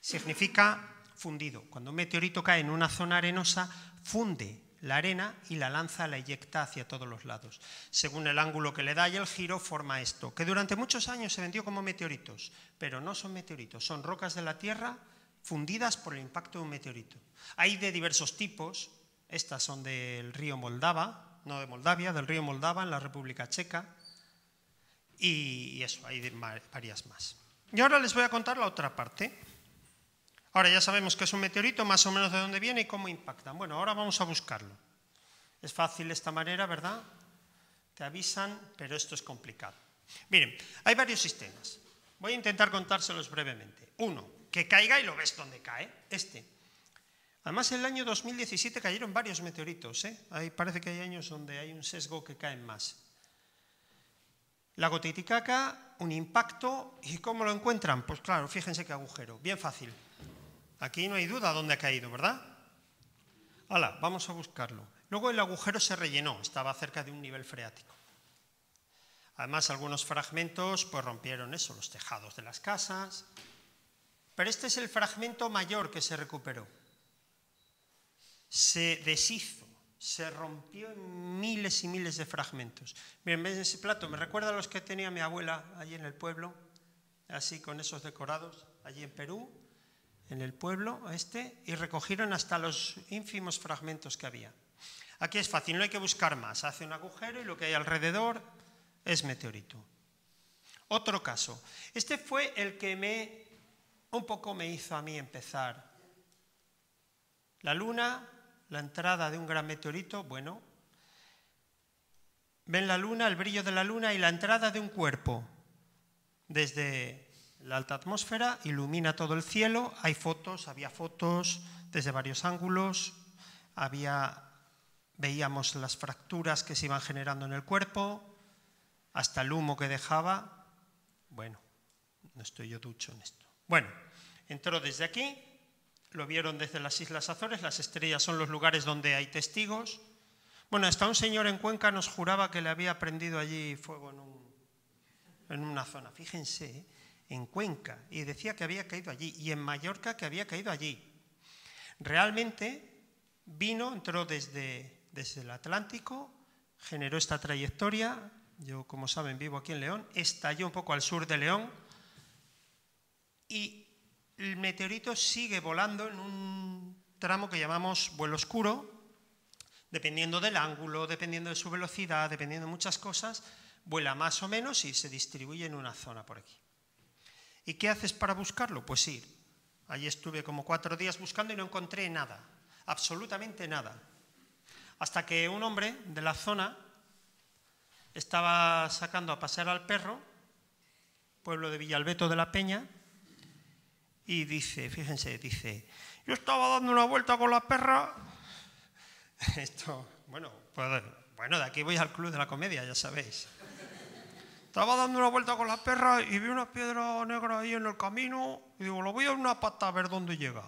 Significa fundido. Cuando un meteorito cae en una zona arenosa, funde la arena y la lanza la eyecta hacia todos los lados. Según el ángulo que le da y el giro, forma esto, que durante muchos años se vendió como meteoritos, pero no son meteoritos, son rocas de la Tierra fundidas por el impacto de un meteorito. Hay de diversos tipos, estas son del río Moldava, no de Moldavia, del río Moldava en la República Checa, y eso, hay varias más. Y ahora les voy a contar la otra parte. Ahora ya sabemos que es un meteorito, más o menos de dónde viene y cómo impacta. Bueno, ahora vamos a buscarlo. Es fácil de esta manera, ¿verdad? Te avisan, pero esto es complicado. Miren, hay varios sistemas. Voy a intentar contárselos brevemente. Uno, que caiga y lo ves dónde cae. Este. Además, en el año 2017 cayeron varios meteoritos. ¿eh? parece que hay años donde hay un sesgo que caen más. Lago Titicaca un impacto, ¿y cómo lo encuentran? Pues claro, fíjense qué agujero, bien fácil. Aquí no hay duda dónde ha caído, ¿verdad? Hala, vamos a buscarlo. Luego el agujero se rellenó, estaba cerca de un nivel freático. Además, algunos fragmentos pues, rompieron eso, los tejados de las casas. Pero este es el fragmento mayor que se recuperó. Se deshizo, se rompió en miles y miles de fragmentos. Miren, ¿ven ese plato? Me recuerda a los que tenía mi abuela allí en el pueblo, así con esos decorados, allí en Perú, en el pueblo este, y recogieron hasta los ínfimos fragmentos que había. Aquí es fácil, no hay que buscar más. Hace un agujero y lo que hay alrededor es meteorito. Otro caso. Este fue el que me un poco me hizo a mí empezar. La luna, la entrada de un gran meteorito, bueno. Ven la luna, el brillo de la luna y la entrada de un cuerpo. Desde la alta atmósfera ilumina todo el cielo, hay fotos, había fotos desde varios ángulos, había veíamos las fracturas que se iban generando en el cuerpo, hasta el humo que dejaba. Bueno, no estoy yo ducho en esto. Bueno, entró desde aquí, lo vieron desde las Islas Azores, las estrellas son los lugares donde hay testigos. Bueno, hasta un señor en Cuenca nos juraba que le había prendido allí fuego en, en una zona. Fíjense, ¿eh? en Cuenca, y decía que había caído allí, y en Mallorca que había caído allí. Realmente vino, entró desde desde el Atlántico, generó esta trayectoria, yo como saben vivo aquí en León, estalló un poco al sur de León y el meteorito sigue volando en un tramo que llamamos vuelo oscuro, dependiendo del ángulo, dependiendo de su velocidad, dependiendo de muchas cosas, vuela más o menos y se distribuye en una zona por aquí. ¿Y qué haces para buscarlo? Pues ir. Allí estuve como cuatro días buscando y no encontré nada, absolutamente nada hasta que un hombre de la zona estaba sacando a pasear al perro, pueblo de Villalbeto de la Peña, y dice, fíjense, dice, yo estaba dando una vuelta con la perra, esto, bueno, pues, bueno, de aquí voy al club de la comedia, ya sabéis. Estaba dando una vuelta con la perra y vi una piedra negra ahí en el camino y digo, lo voy a una pata a ver dónde llega.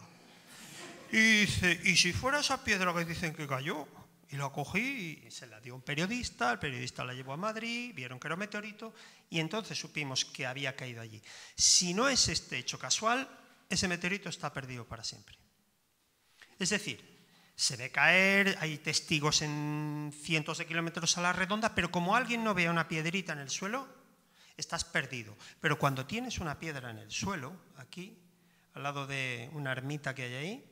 Y dice, ¿y si fuera esa piedra que dicen que cayó? Y lo cogí y se la dio un periodista, el periodista la llevó a Madrid, vieron que era un meteorito y entonces supimos que había caído allí. Si no es este hecho casual, ese meteorito está perdido para siempre. Es decir, se ve caer, hay testigos en cientos de kilómetros a la redonda, pero como alguien no vea una piedrita en el suelo, estás perdido. Pero cuando tienes una piedra en el suelo, aquí, al lado de una ermita que hay ahí,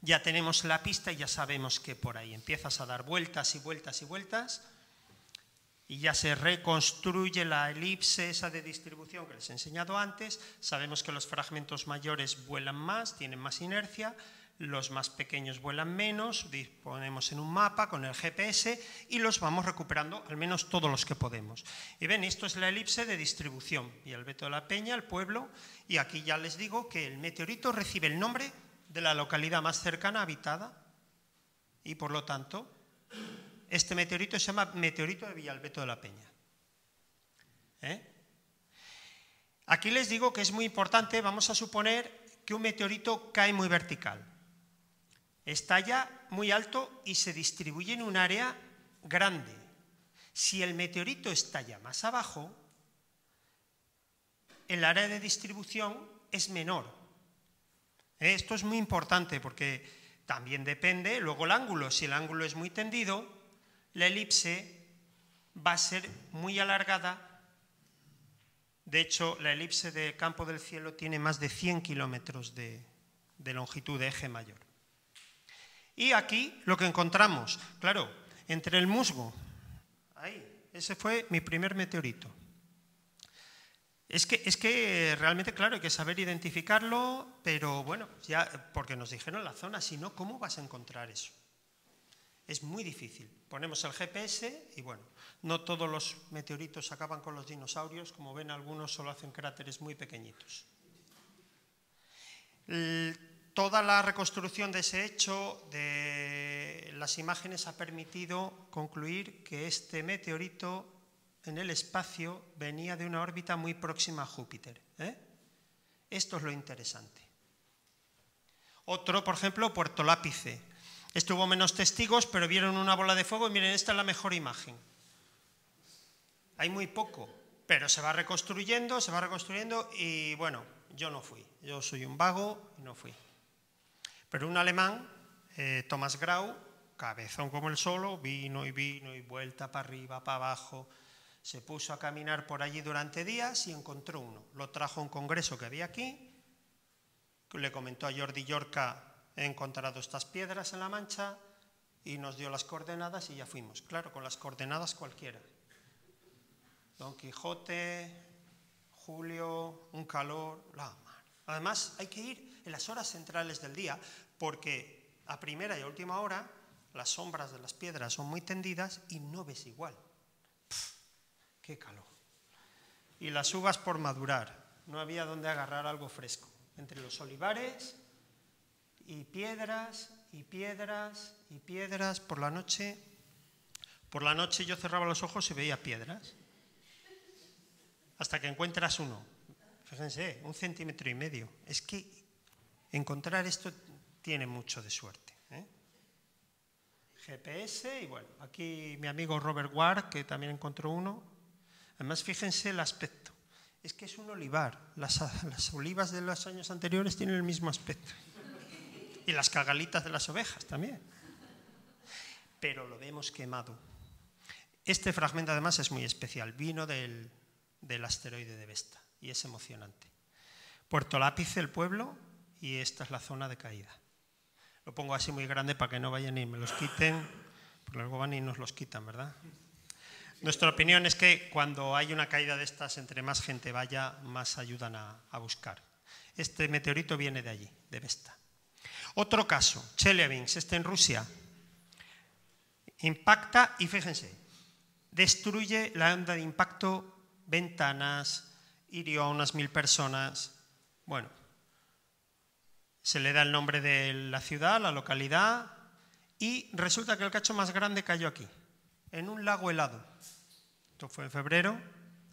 ya tenemos la pista y ya sabemos que por ahí empiezas a dar vueltas y vueltas y vueltas y ya se reconstruye la elipse esa de distribución que les he enseñado antes. Sabemos que los fragmentos mayores vuelan más, tienen más inercia, los más pequeños vuelan menos, disponemos en un mapa con el GPS y los vamos recuperando, al menos todos los que podemos. Y ven, esto es la elipse de distribución y el Beto de la Peña, el pueblo, y aquí ya les digo que el meteorito recibe el nombre de la localidad más cercana habitada y por lo tanto este meteorito se llama meteorito de Villalbeto de la Peña. ¿Eh? Aquí les digo que es muy importante, vamos a suponer que un meteorito cae muy vertical, estalla muy alto y se distribuye en un área grande. Si el meteorito estalla más abajo, el área de distribución es menor, esto es muy importante porque también depende, luego el ángulo, si el ángulo es muy tendido, la elipse va a ser muy alargada. De hecho, la elipse de campo del cielo tiene más de 100 kilómetros de, longitud de eje mayor. Y aquí lo que encontramos, claro, entre el musgo, ahí, ese fue mi primer meteorito. Es que, es que realmente, claro, hay que saber identificarlo, pero bueno, ya porque nos dijeron la zona, si no, ¿cómo vas a encontrar eso? Es muy difícil. Ponemos el GPS y bueno, no todos los meteoritos acaban con los dinosaurios, como ven algunos solo hacen cráteres muy pequeñitos. Toda la reconstrucción de ese hecho, de las imágenes, ha permitido concluir que este meteorito en el espacio venía de una órbita muy próxima a Júpiter. ¿eh? Esto es lo interesante. Otro, por ejemplo, Puerto Lápice. Estuvo menos testigos, pero vieron una bola de fuego y miren, esta es la mejor imagen. Hay muy poco, pero se va reconstruyendo, se va reconstruyendo y bueno, yo no fui. Yo soy un vago y no fui. Pero un alemán, eh, Thomas Grau, cabezón como el solo, vino y vino y vuelta para arriba, para abajo. Se puso a caminar por allí durante días y encontró uno. Lo trajo a un congreso que había aquí, le comentó a Jordi Yorca, he encontrado estas piedras en la mancha y nos dio las coordenadas y ya fuimos. Claro, con las coordenadas cualquiera. Don Quijote, Julio, un calor, la mar. Además, hay que ir en las horas centrales del día porque a primera y a última hora las sombras de las piedras son muy tendidas y no ves igual. ¡Qué calor! Y las uvas por madurar. No había donde agarrar algo fresco. Entre los olivares y piedras y piedras y piedras por la noche. Por la noche yo cerraba los ojos y veía piedras. Hasta que encuentras uno. Fíjense, un centímetro y medio. Es que encontrar esto tiene mucho de suerte. ¿eh? GPS y bueno, aquí mi amigo Robert Ward, que también encontró uno. Además, fíjense el aspecto. Es que es un olivar. Las, las olivas de los años anteriores tienen el mismo aspecto. Y las cagalitas de las ovejas también. Pero lo vemos quemado. Este fragmento además es muy especial. Vino del, del asteroide de Vesta y es emocionante. Puerto Lápice, el pueblo, y esta es la zona de caída. Lo pongo así muy grande para que no vayan y me los quiten, porque luego van y nos los quitan, ¿verdad? Nuestra opinión es que cuando hay una caída de estas, entre más gente vaya, más ayudan a, a buscar. Este meteorito viene de allí, de Vesta. Otro caso, Chelyabinsk, este en Rusia. Impacta y fíjense, destruye la onda de impacto ventanas, hirió a unas mil personas. Bueno, se le da el nombre de la ciudad, la localidad, y resulta que el cacho más grande cayó aquí, en un lago helado. Esto fue en febrero,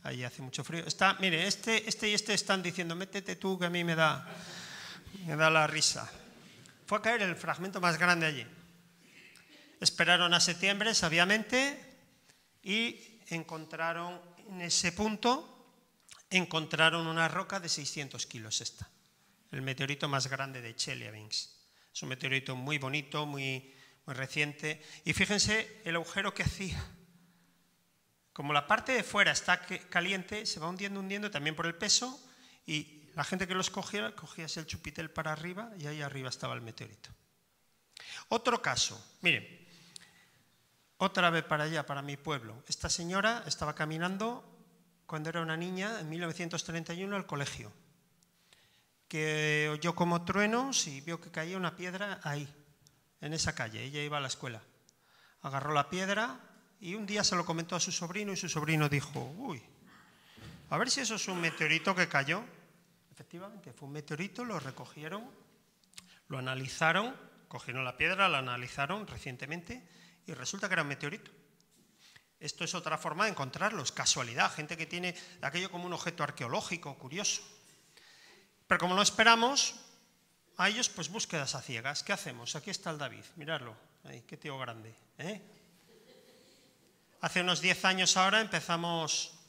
ahí hace mucho frío. Está, mire, este, este y este están diciendo, métete tú que a mí me da, me da la risa. Fue a caer el fragmento más grande allí. Esperaron a septiembre, sabiamente, y encontraron en ese punto encontraron una roca de 600 kilos esta, el meteorito más grande de Chelyabinsk. Es un meteorito muy bonito, muy, muy reciente. Y fíjense el agujero que hacía. Como la parte de fuera está caliente, se va hundiendo, hundiendo también por el peso, y la gente que los cogía, cogía el chupitel para arriba y ahí arriba estaba el meteorito. Otro caso, miren, otra vez para allá, para mi pueblo. Esta señora estaba caminando cuando era una niña, en 1931, al colegio, que oyó como truenos y vio que caía una piedra ahí, en esa calle. Ella iba a la escuela. Agarró la piedra y un día se lo comentó a su sobrino y su sobrino dijo, uy, a ver si eso es un meteorito que cayó. Efectivamente, fue un meteorito, lo recogieron, lo analizaron, cogieron la piedra, la analizaron recientemente y resulta que era un meteorito. Esto es otra forma de encontrarlos, casualidad, gente que tiene aquello como un objeto arqueológico, curioso. Pero como no esperamos, a ellos pues búsquedas a ciegas. ¿Qué hacemos? Aquí está el David, miradlo, Ay, qué tío grande. ¿eh? Hace unos 10 años ahora empezamos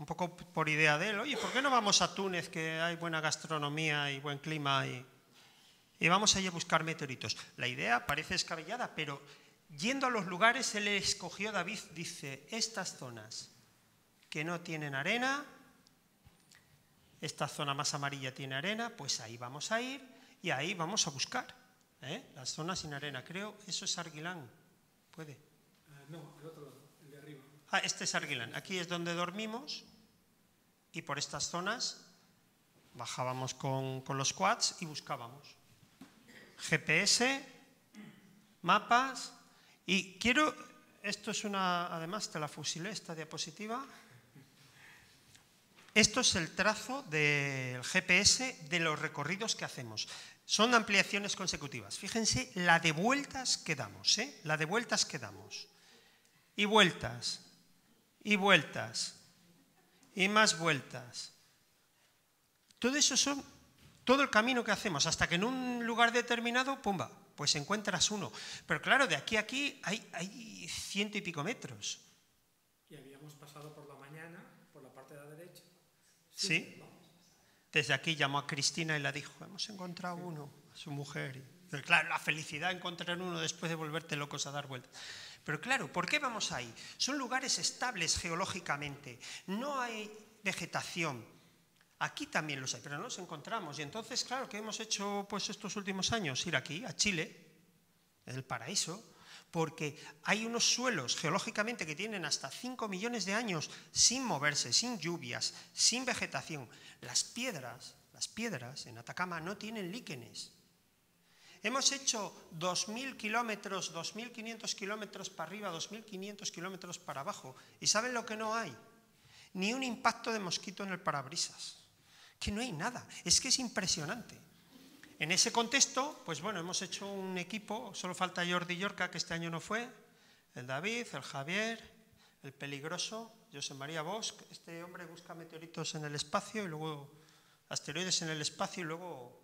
un poco por idea de él, oye, ¿por qué no vamos a Túnez, que hay buena gastronomía y buen clima, y, vamos allí a buscar meteoritos? La idea parece descabellada, pero Yendo a los lugares, él escogió, David dice, estas zonas que no tienen arena, esta zona más amarilla tiene arena, pues ahí vamos a ir y ahí vamos a buscar. ¿eh? Las zonas sin arena, creo, eso es Arguilán. ¿Puede? Uh, no, el otro lado, el de arriba. Ah, este es Arguilán. Aquí es donde dormimos y por estas zonas bajábamos con, con los quads y buscábamos. GPS, mapas, y quiero, esto es una, además te la fusilé esta diapositiva. Esto es el trazo del GPS de los recorridos que hacemos. Son ampliaciones consecutivas. Fíjense la de vueltas que damos, ¿eh? La de vueltas que damos. Y vueltas. Y vueltas y más vueltas. Todo eso son todo el camino que hacemos hasta que en un lugar determinado, pumba, pues encuentras uno. Pero claro, de aquí a aquí hay, hay ciento y pico metros. Y habíamos pasado por la mañana, por la parte de la derecha. Sí. Desde aquí llamó a Cristina y la dijo, hemos encontrado uno, a su mujer. Y, pero claro, la felicidad de encontrar uno después de volverte locos a dar vueltas. Pero claro, ¿por qué vamos ahí? Son lugares estables geológicamente, no hay vegetación. Aquí también los hay, pero no los encontramos. Y entonces, claro, ¿qué hemos hecho pues, estos últimos años? Ir aquí, a Chile, el paraíso, porque hay unos suelos geológicamente que tienen hasta 5 millones de años sin moverse, sin lluvias, sin vegetación. Las piedras, las piedras en Atacama no tienen líquenes. Hemos hecho 2.000 kilómetros, 2.500 kilómetros para arriba, 2.500 kilómetros para abajo. ¿Y saben lo que no hay? Ni un impacto de mosquito en el parabrisas. Que no hay nada. Es que es impresionante. En ese contexto, pues bueno, hemos hecho un equipo, solo falta Jordi Yorca, que este año no fue, el David, el Javier, el peligroso, José María Bosch. Este hombre busca meteoritos en el espacio y luego asteroides en el espacio y luego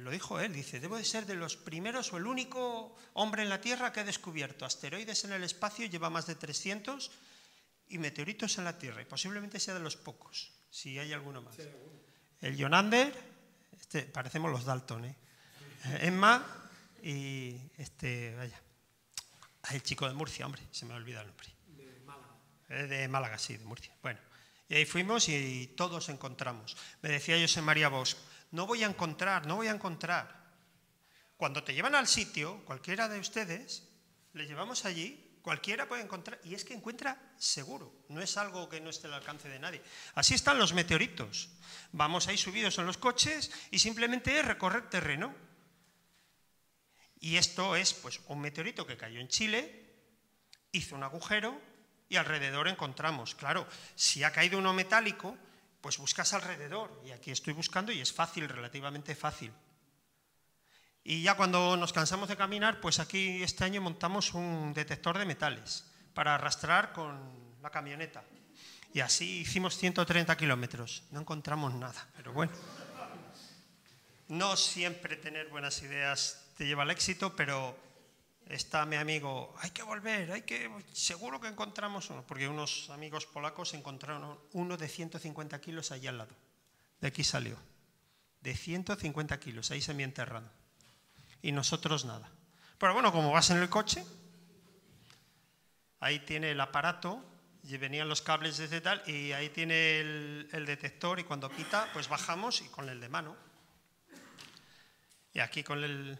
lo dijo él, dice, debo de ser de los primeros o el único hombre en la Tierra que ha descubierto asteroides en el espacio, lleva más de 300, y meteoritos en la Tierra, y posiblemente sea de los pocos, si hay alguno más. El Jonander, este, parecemos los Dalton, ¿eh? Emma y este, vaya, el chico de Murcia, hombre, se me ha olvidado el nombre. De Málaga. Eh, De Málaga, sí, de Murcia. Bueno, y ahí fuimos y todos encontramos. Me decía José María Bosch, no voy a encontrar, no voy a encontrar. Cuando te llevan al sitio, cualquiera de ustedes, le llevamos allí, cualquiera puede encontrar, y es que encuentra seguro, no es algo que no esté al alcance de nadie. Así están los meteoritos. Vamos ahí subidos en los coches y simplemente es recorrer terreno. Y esto es pues un meteorito que cayó en Chile, hizo un agujero y alrededor encontramos. Claro, si ha caído uno metálico, pues buscas alrededor. Y aquí estoy buscando y es fácil, relativamente fácil. Y ya cuando nos cansamos de caminar, pues aquí este año montamos un detector de metales para arrastrar con la camioneta. Y así hicimos 130 kilómetros. No encontramos nada, pero bueno. No siempre tener buenas ideas te lleva al éxito, pero está mi amigo, hay que volver, hay que, seguro que encontramos uno, porque unos amigos polacos encontraron uno de 150 kilos allí al lado. De aquí salió. De 150 kilos, ahí semi-enterrado. Y nosotros nada. Pero bueno, como vas en el coche, ahí tiene el aparato, y venían los cables desde tal, y ahí tiene el, el detector, y cuando pita, pues bajamos y con el de mano. Y aquí con el,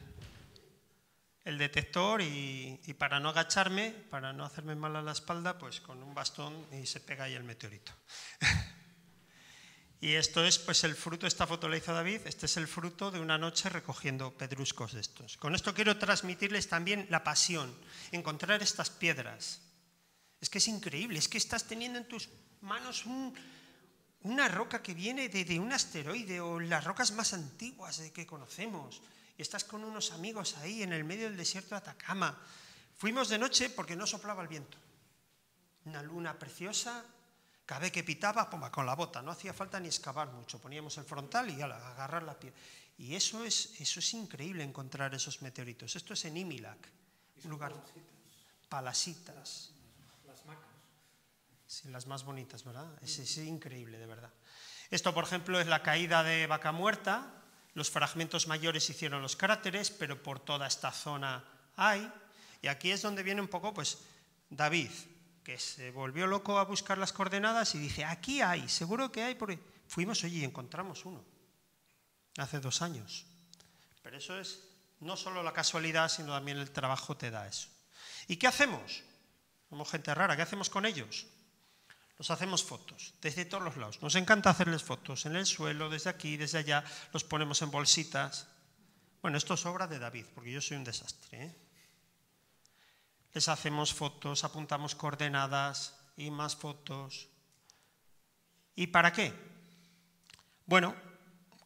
el detector y, para no agacharme, para no hacerme mal a la espalda, pues con un bastón y se pega ahí el meteorito. y esto es pues el fruto, esta foto la David, este es el fruto de una noche recogiendo pedruscos de estos. Con esto quiero transmitirles también la pasión, encontrar estas piedras. Es que es increíble, es que estás teniendo en tus manos un, una roca que viene de, de un asteroide o las rocas más antiguas que conocemos estás con unos amigos ahí en el medio del desierto de Atacama. Fuimos de noche porque no soplaba el viento. Una luna preciosa, cada vez que pitaba, pumba, con la bota, no hacía falta ni excavar mucho, poníamos el frontal y agarrar la piel. Y eso es, eso es increíble encontrar esos meteoritos. Esto es en Imilac, un lugar. Palasitas. Las macas. Sí, las más bonitas, ¿verdad? Es, es increíble, de verdad. Esto, por ejemplo, es la caída de Vaca Muerta, los fragmentos mayores hicieron los cráteres, pero por toda esta zona hay. Y aquí es donde viene un poco, pues, David, que se volvió loco a buscar las coordenadas y dice, aquí hay, seguro que hay, porque fuimos allí y encontramos uno, hace dos años. Pero eso es no solo la casualidad, sino también el trabajo te da eso. ¿Y qué hacemos? Somos gente rara, ¿qué hacemos con ellos? Los hacemos fotos desde todos los lados. Nos encanta hacerles fotos en el suelo, desde aquí, desde allá. Los ponemos en bolsitas. Bueno, esto es obra de David, porque yo soy un desastre. ¿eh? Les hacemos fotos, apuntamos coordenadas y más fotos. ¿Y para qué? Bueno,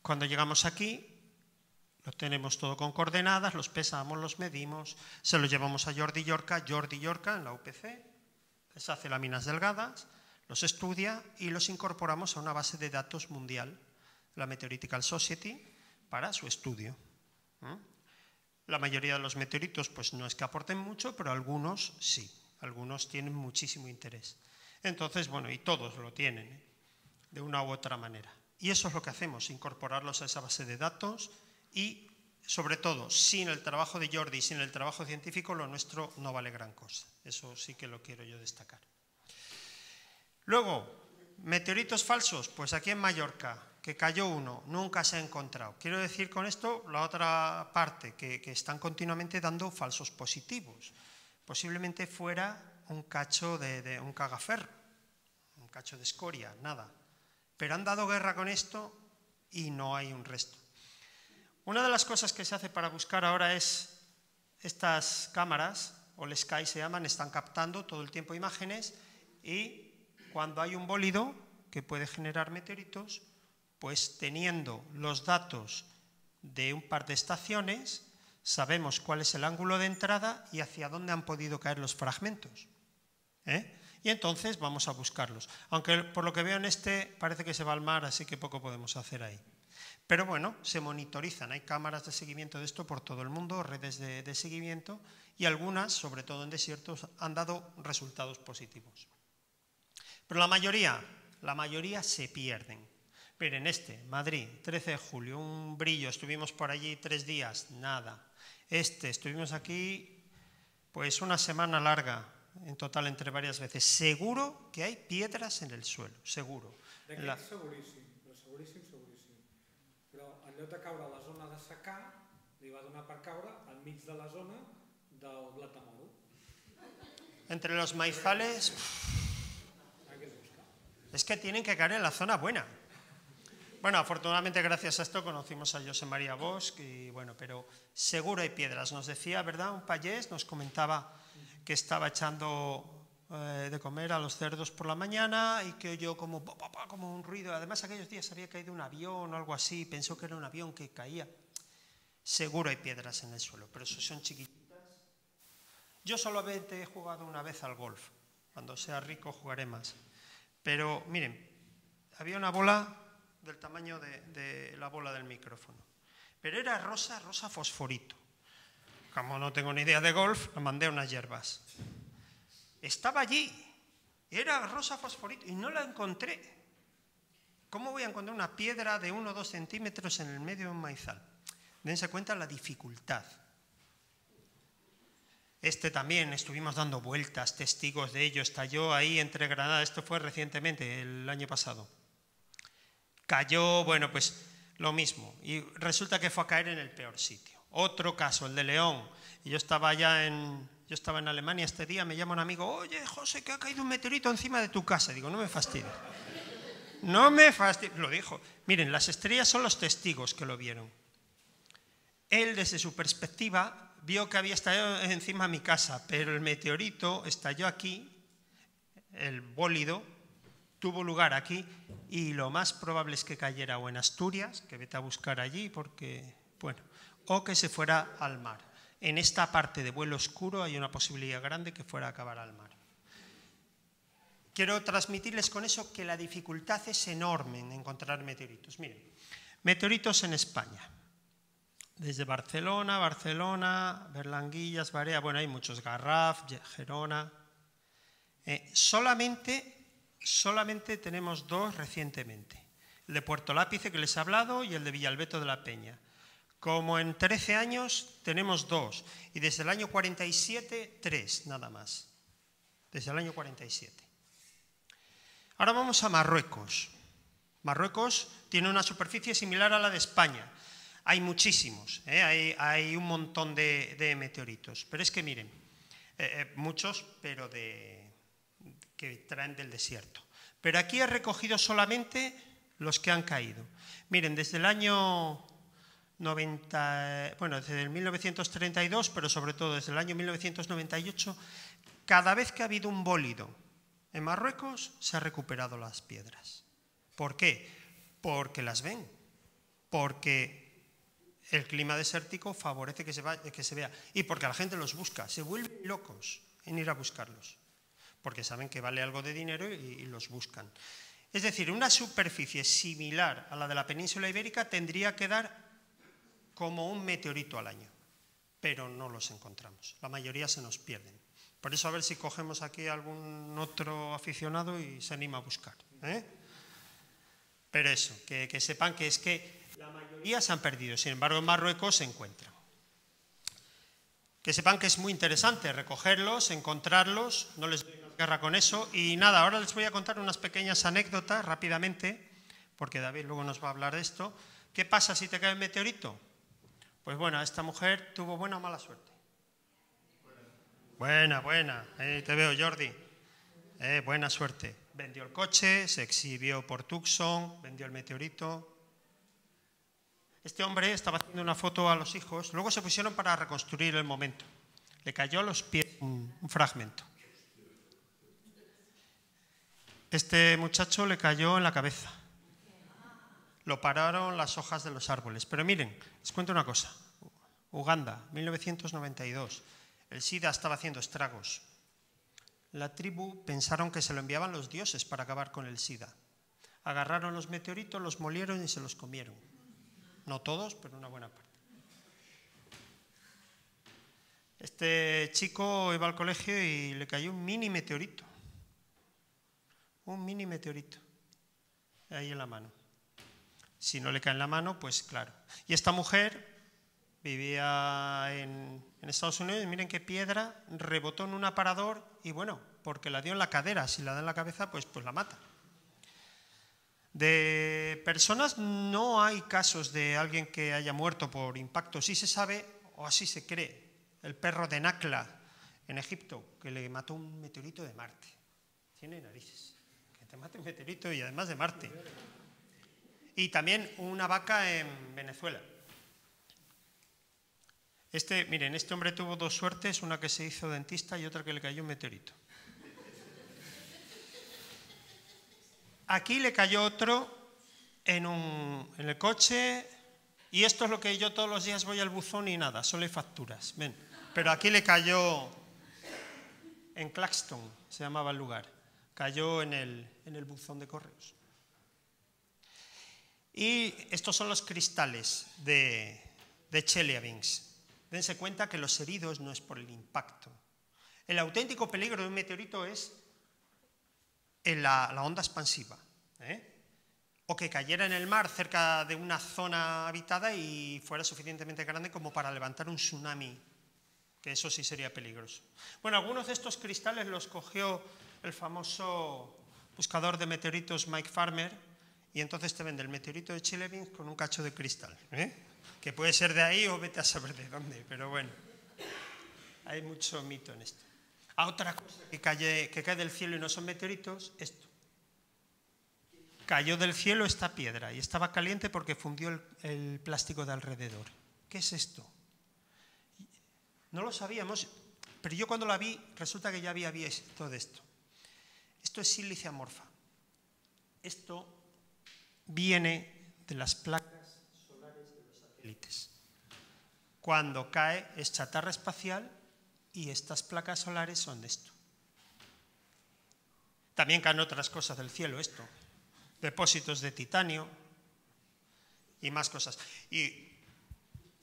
cuando llegamos aquí, lo tenemos todo con coordenadas, los pesamos, los medimos, se los llevamos a Jordi Yorca, Jordi Yorca en la UPC, les hace láminas delgadas, los estudia y los incorporamos a una base de datos mundial, la Meteoritical Society, para su estudio. La mayoría de los meteoritos pues no es que aporten mucho, pero algunos sí, algunos tienen muchísimo interés. Entonces, bueno, y todos lo tienen, ¿eh? de una u otra manera. Y eso es lo que hacemos, incorporarlos a esa base de datos y, sobre todo, sin el trabajo de Jordi, sin el trabajo científico, lo nuestro no vale gran cosa. Eso sí que lo quiero yo destacar. Luego, meteoritos falsos, pues aquí en Mallorca, que cayó uno, nunca se ha encontrado. Quiero decir con esto la otra parte, que, están continuamente dando falsos positivos. Posiblemente fuera un cacho de, de un cagaferro, un cacho de escoria, nada pero han dado guerra con esto y no hay un resto. Una de las cosas que se hace para buscar ahora es estas cámaras, o el Sky se llaman, están captando todo el tiempo imágenes y cuando hay un bólido que puede generar meteoritos, pues teniendo los datos de un par de estaciones, sabemos cuál es el ángulo de entrada y hacia dónde han podido caer los fragmentos. ¿eh? y entonces vamos a buscarlos. Aunque por lo que veo en este parece que se va al mar, así que poco podemos hacer ahí. Pero bueno, se monitorizan, hay cámaras de seguimiento de esto por todo el mundo, redes de, seguimiento, y algunas, sobre todo en desiertos, han dado resultados positivos. Pero la mayoría, la mayoría se pierden. Miren, este, Madrid, 13 de julio, un brillo, estuvimos por allí tres días, nada. Este, estuvimos aquí pues una semana larga, en total entre varias veces. Seguro que hay piedras en el suelo, seguro. D'aquest la... seguríssim, però seguríssim, seguríssim. Però en lloc de caure a la zona de secà, li va donar per caure enmig de la zona del blat de moro. Entre los maizales... Es que tienen que caer en la zona buena. Bueno, afortunadamente gracias a esto conocimos a José María Bosch y bueno, pero seguro hay piedras. Nos decía, ¿verdad? Un payés nos comentaba que estaba echando eh, de comer a los cerdos por la mañana y que oyó como, como un ruido. Además, aquellos días había caído un avión o algo así, pensó que era un avión que caía. Seguro hay piedras en el suelo, pero eso son chiquititas. Yo solamente he jugado una vez al golf. Cuando sea rico jugaré más. Pero miren, había una bola del tamaño de la bola del micrófono. Pero era rosa, rosa fosforito como no tengo ni idea de golf, mandé unas hierbas. Estaba allí, era rosa fosforito y no la encontré. ¿Cómo voy a encontrar una piedra de 1 o 2 centímetros en el medio de un maizal? Dense cuenta la dificultad. Este también estuvimos dando vueltas, testigos de ello, estalló ahí entre Granada, esto fue recientemente, el año pasado. Cayó, bueno, pues lo mismo, y resulta que fue a caer en el peor sitio. Otro caso, el de León. Yo estaba allá en, yo estaba en Alemania este día, me llama un amigo, oye, José, que ha caído un meteorito encima de tu casa. Digo, no me fastidies. No me fastidies. Lo dijo. Miren, las estrellas son los testigos que lo vieron. Él, desde su perspectiva, vio que había estallado encima de mi casa, pero el meteorito estalló aquí, el bólido tuvo lugar aquí, y lo más probable es que cayera o en Asturias, que vete a buscar allí, porque, bueno, o que se fuera al mar. En esta parte de vuelo oscuro hay una posibilidad grande que fuera a acabar al mar. Quiero transmitirles con eso que la dificultad es enorme en encontrar meteoritos. Miren, meteoritos en España. Desde Barcelona, Barcelona, Berlanguillas, Barea, bueno, hay muchos, Garraf, Gerona. Eh, solamente, solamente tenemos dos recientemente. El de Puerto Lápice, que les he hablado, y el de Villalbeto de la Peña. Como en 13 años tenemos dos y desde el año 47 tres nada más. Desde el año 47. Ahora vamos a Marruecos. Marruecos tiene una superficie similar a la de España. Hay muchísimos, ¿eh? hay, un montón de, meteoritos. Pero es que miren, eh, eh, muchos, pero que traen del desierto. Pero aquí he recogido solamente los que han caído. Miren, desde el año 90, bueno, desde el 1932, pero sobre todo desde el año 1998, cada vez que ha habido un bólido en Marruecos se han recuperado las piedras. ¿Por qué? Porque las ven, porque el clima desértico favorece que se, vea y porque la gente los busca, se vuelven locos en ir a buscarlos. porque saben que vale algo de dinero y, los buscan. Es decir, una superficie similar a la de la península ibérica tendría que dar como un meteorito al año, pero no los encontramos. La mayoría se nos pierden. Por eso a ver si cogemos aquí algún otro aficionado y se anima a buscar. ¿eh? Pero eso, que sepan que es que la mayoría se han perdido, sin embargo en Marruecos se encuentran. Que sepan que es muy interesante recogerlos, encontrarlos, no les doy guerra con eso. Y nada, ahora les voy a contar unas pequeñas anécdotas rápidamente, porque David luego nos va a hablar de esto. ¿Qué pasa si te cae el meteorito? Pues bueno, esta mujer tuvo buena o mala suerte. Buena, buena. te veo, Jordi. Eh, buena suerte. Vendió el coche, se exhibió por Tucson, vendió el meteorito. Este hombre estaba haciendo una foto a los hijos, luego se pusieron para reconstruir el momento. Le cayó a los pies un, un fragmento. Este muchacho le cayó en la cabeza. Lo pararon las hojas de los árboles. Pero miren, les cuento una cosa. Uganda, 1992. El SIDA estaba haciendo estragos. La tribu pensaron que se lo enviaban los dioses para acabar con el SIDA. Agarraron los meteoritos, los molieron y se los comieron. No todos, pero una buena parte. Este chico iba al colegio y le cayó un mini meteorito un mini meteorito ahí en la mano. Si no le cae en la mano, pues claro. Y esta mujer vivía en, Estados Unidos y miren qué piedra rebotó en un aparador y bueno, porque la dio en la cadera, si la da en la cabeza, pues, pues la mata. De personas no hay casos de alguien que haya muerto por impacto, sí se sabe o así se cree. El perro de Nakla en Egipto, que le mató un meteorito de Marte. Tiene narices te mate un meteorito y además de Marte. Y también una vaca en Venezuela. Este, miren, este hombre tuvo dos suertes, una que se hizo dentista y otra que le cayó un meteorito. Aquí le cayó otro en, un, en el coche y esto es lo que yo todos los días voy al buzón y nada, solo hay facturas. Ven. Pero aquí le cayó en Claxton, se llamaba el lugar cayó en el, buzón de correos. Y estos son los cristales de, de Chelyabinsk. Dense cuenta que los heridos no es por el impacto. El auténtico peligro de un meteorito es la, la, onda expansiva. ¿eh? O que cayera en el mar cerca de una zona habitada y fuera suficientemente grande como para levantar un tsunami, que eso sí sería peligroso. Bueno, algunos de estos cristales los cogió el famoso buscador de meteoritos Mike Farmer y entonces te vende el meteorito de Chelyabinsk con un cacho de cristal, ¿eh? que puede ser de ahí o vete a saber de dónde, pero bueno, hay mucho mito en esto. A otra cosa que cae, del cielo y no son meteoritos, esto. Cayó del cielo esta piedra y estaba caliente porque fundió el, el plástico de alrededor. ¿Qué es esto? No lo sabíamos, pero yo cuando la vi resulta que ya había visto de esto. Esto es sílice amorfa. Esto viene de las placas solares de los satélites. Cuando cae es chatarra espacial y estas placas solares son de esto. También caen otras cosas del cielo, esto. Depósitos de titanio y más cosas. Y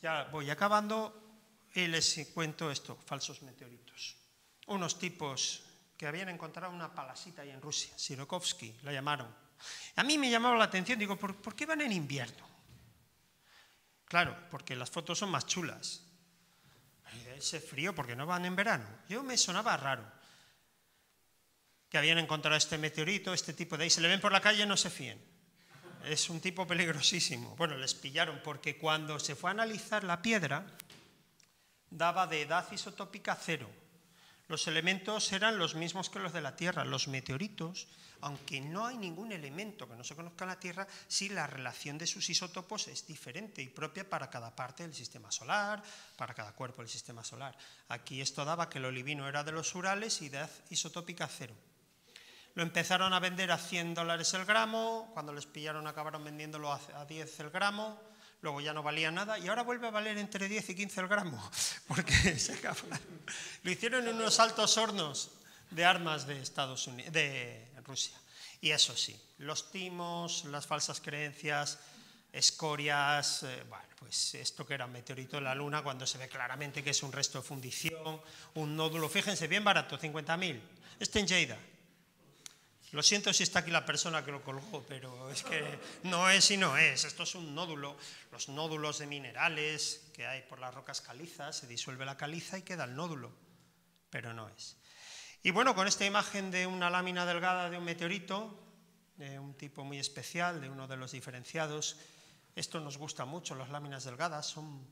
ya voy acabando y les cuento esto, falsos meteoritos. Unos tipos que habían encontrado una palasita ahí en Rusia, Sirokovsky, la llamaron. A mí me llamaba la atención, digo, ¿por, qué van en invierno? Claro, porque las fotos son más chulas. Ese frío, porque no van en verano. Yo me sonaba raro que habían encontrado este meteorito, este tipo de ahí. Se le ven por la calle, no se fíen. Es un tipo peligrosísimo. Bueno, les pillaron porque cuando se fue a analizar la piedra, daba de edad isotópica cero. Los elementos eran los mismos que los de la Tierra. Los meteoritos, aunque no hay ningún elemento que no se conozca en la Tierra, sí la relación de sus isótopos es diferente y propia para cada parte del sistema solar, para cada cuerpo del sistema solar. Aquí esto daba que el olivino era de los Urales y de isotópica cero. Lo empezaron a vender a 100 dólares el gramo, cuando les pillaron acabaron vendiéndolo a 10 el gramo, luego ya no valía nada y ahora vuelve a valer entre 10 y 15 el gramo, porque se acabaron. Lo hicieron en unos altos hornos de armas de, Estados Unidos, de Rusia. Y eso sí, los timos, las falsas creencias, escorias, eh, bueno, pues esto que era un meteorito de la Luna, cuando se ve claramente que es un resto de fundición, un nódulo, fíjense, bien barato, 50.000. Este en Lleida. Lo siento si está aquí la persona que lo colgó, pero es que no es y no es. Esto es un nódulo. Los nódulos de minerales que hay por las rocas calizas, se disuelve la caliza y queda el nódulo, pero no es. Y bueno, con esta imagen de una lámina delgada de un meteorito, de un tipo muy especial, de uno de los diferenciados, esto nos gusta mucho, las láminas delgadas. Son,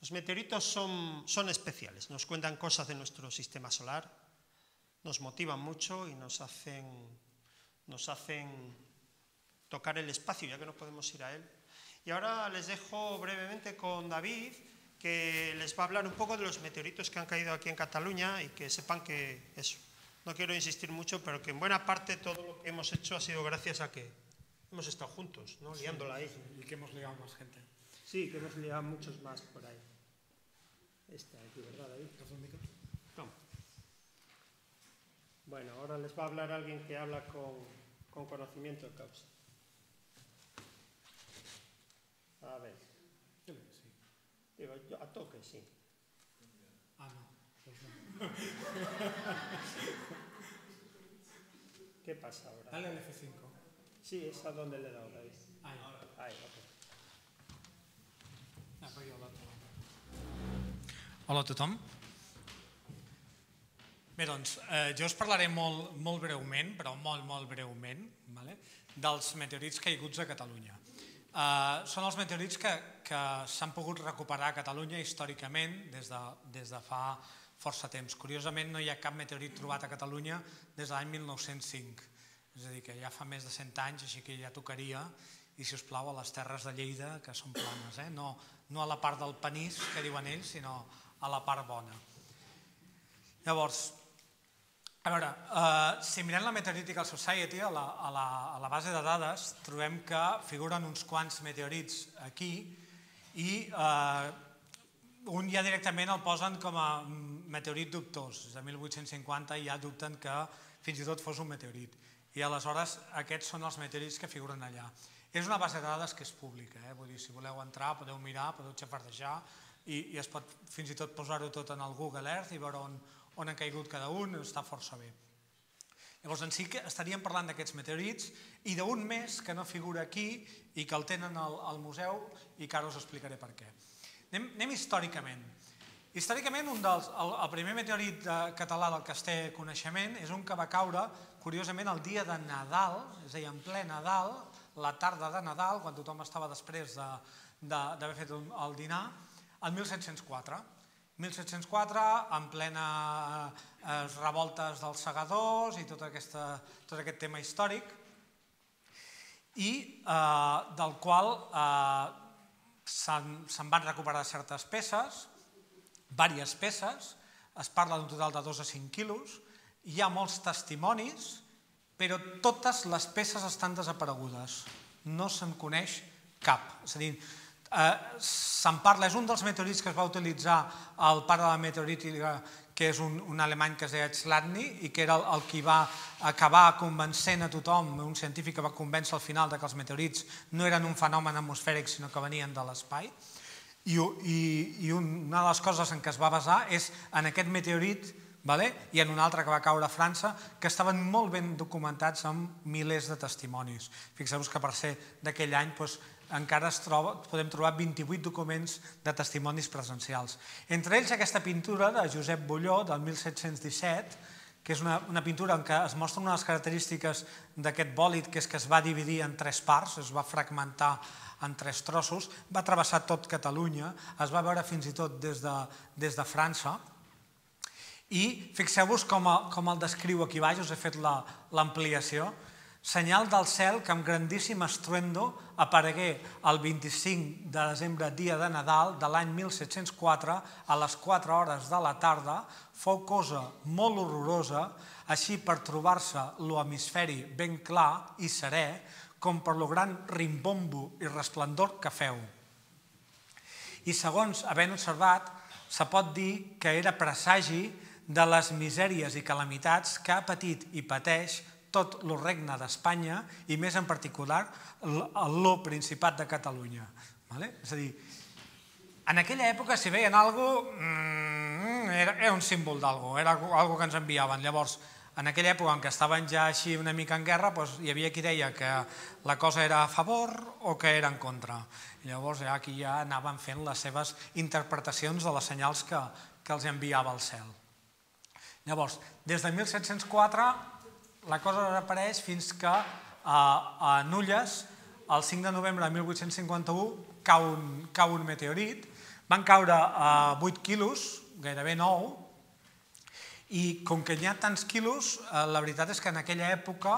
los meteoritos son, son especiales, nos cuentan cosas de nuestro sistema solar, nos motivan mucho y nos hacen, nos hacen tocar el espacio, ya que no podemos ir a él. Y ahora les dejo brevemente con David, que les va a hablar un poco de los meteoritos que han caído aquí en Cataluña y que sepan que eso, no quiero insistir mucho, pero que en buena parte todo lo que hemos hecho ha sido gracias a que hemos estado juntos, ¿no? liándola ahí. Y que hemos liado más gente. Sí, que hemos liado muchos más por ahí. Este aquí, ¿verdad, David? Toma. Bueno, ahora les va a hablar alguien que habla con, con conocimiento de causa. A ver. Sí. Digo, yo, a toque, sí. Ah, no. Pues no. ¿Qué pasa ahora? Dale al F5. Sí, es a donde le he dado, David. Ahí. Ahí, ok. Ah, però jo l'altre. Hola a tothom. Bé, doncs, eh, jo us parlaré molt, molt breument, però molt, molt breument, vale? dels meteorits caiguts a Catalunya. Eh, són els meteorits que, que s'han pogut recuperar a Catalunya històricament des de, des de fa força temps. Curiosament, no hi ha cap meteorit trobat a Catalunya des de l'any 1905. És a dir, que ja fa més de 100 anys, així que ja tocaria, i si us plau, a les terres de Lleida, que són planes, eh? no, no a la part del panís, que diuen ells, sinó a la part bona. Llavors, a veure, eh, si mirem la Meteoritical Society, a la, a, la, a la base de dades, trobem que figuren uns quants meteorits aquí i eh, un ja directament el posen com a meteorit dubtós. Des de 1850 ja dubten que fins i tot fos un meteorit i aleshores aquests són els meteorits que figuren allà. És una base de dades que és pública, eh? vull dir, si voleu entrar podeu mirar, podeu xafardejar i, i es pot fins i tot posar-ho tot en el Google Earth i veure on, on ha caigut cada un, està força bé. Llavors, en sí que estaríem parlant d'aquests meteorits i d'un més que no figura aquí i que el tenen al, al museu i que ara us explicaré per què. Anem, anem històricament. Històricament, un dels, el, el primer meteorit de, català del que es té coneixement és un que va caure, curiosament, el dia de Nadal, és a dir, en ple Nadal, la tarda de Nadal, quan tothom estava després d'haver de, de, fet un, el dinar, el 1704. 1704, en plena eh, revoltes dels segadors i tot, aquesta, tot aquest tema històric, i eh, del qual eh, se'n van recuperar certes peces, diverses peces, es parla d'un total de 2 a 5 quilos, hi ha molts testimonis, però totes les peces estan desaparegudes, no se'n coneix cap. És a dir, eh, se'n parla, és un dels meteorits que es va utilitzar el pare de la meteorítica, que és un, un alemany que es deia Chladni i que era el, el qui va acabar convencent a tothom, un científic que va convèncer al final de que els meteorits no eren un fenomen atmosfèric sinó que venien de l'espai. I, i, I una de les coses en què es va basar és en aquest meteorit vale? i en un altre que va caure a França, que estaven molt ben documentats amb milers de testimonis. Fixeu-vos que per ser d'aquell any doncs, encara es troba, podem trobar 28 documents de testimonis presencials. Entre ells aquesta pintura de Josep Bulló del 1717, que és una, una pintura en què es de les característiques d'aquest bòlid, que és que es va dividir en tres parts, es va fragmentar en tres trossos, va travessar tot Catalunya, es va veure fins i tot des de, des de França, i fixeu-vos com, com el descriu aquí baix, us he fet l'ampliació, senyal del cel que amb grandíssim estruendo aparegué el 25 de desembre, dia de Nadal, de l'any 1704, a les 4 hores de la tarda, fou cosa molt horrorosa, així per trobar-se l'hemisferi ben clar i serè, com per lo gran rimbombo i resplendor que feu. I segons havent observat, se pot dir que era presagi de les misèries i calamitats que ha patit i pateix tot el regne d'Espanya i més en particular el Principat de Catalunya. Vale? És a dir, en aquella època si veien alguna cosa, era, era un símbol d'algú, era algo que ens enviaven. Llavors, en aquella època en què estaven ja així una mica en guerra, doncs hi havia qui deia que la cosa era a favor o que era en contra. I llavors ja aquí ja anaven fent les seves interpretacions de les senyals que, que els enviava el cel. Llavors, des de 1704 la cosa desapareix fins que a, a Nulles, el 5 de novembre de 1851, cau un, cau un meteorit, van caure a 8 quilos, gairebé 9, i com que hi ha tants quilos, eh, la veritat és que en aquella època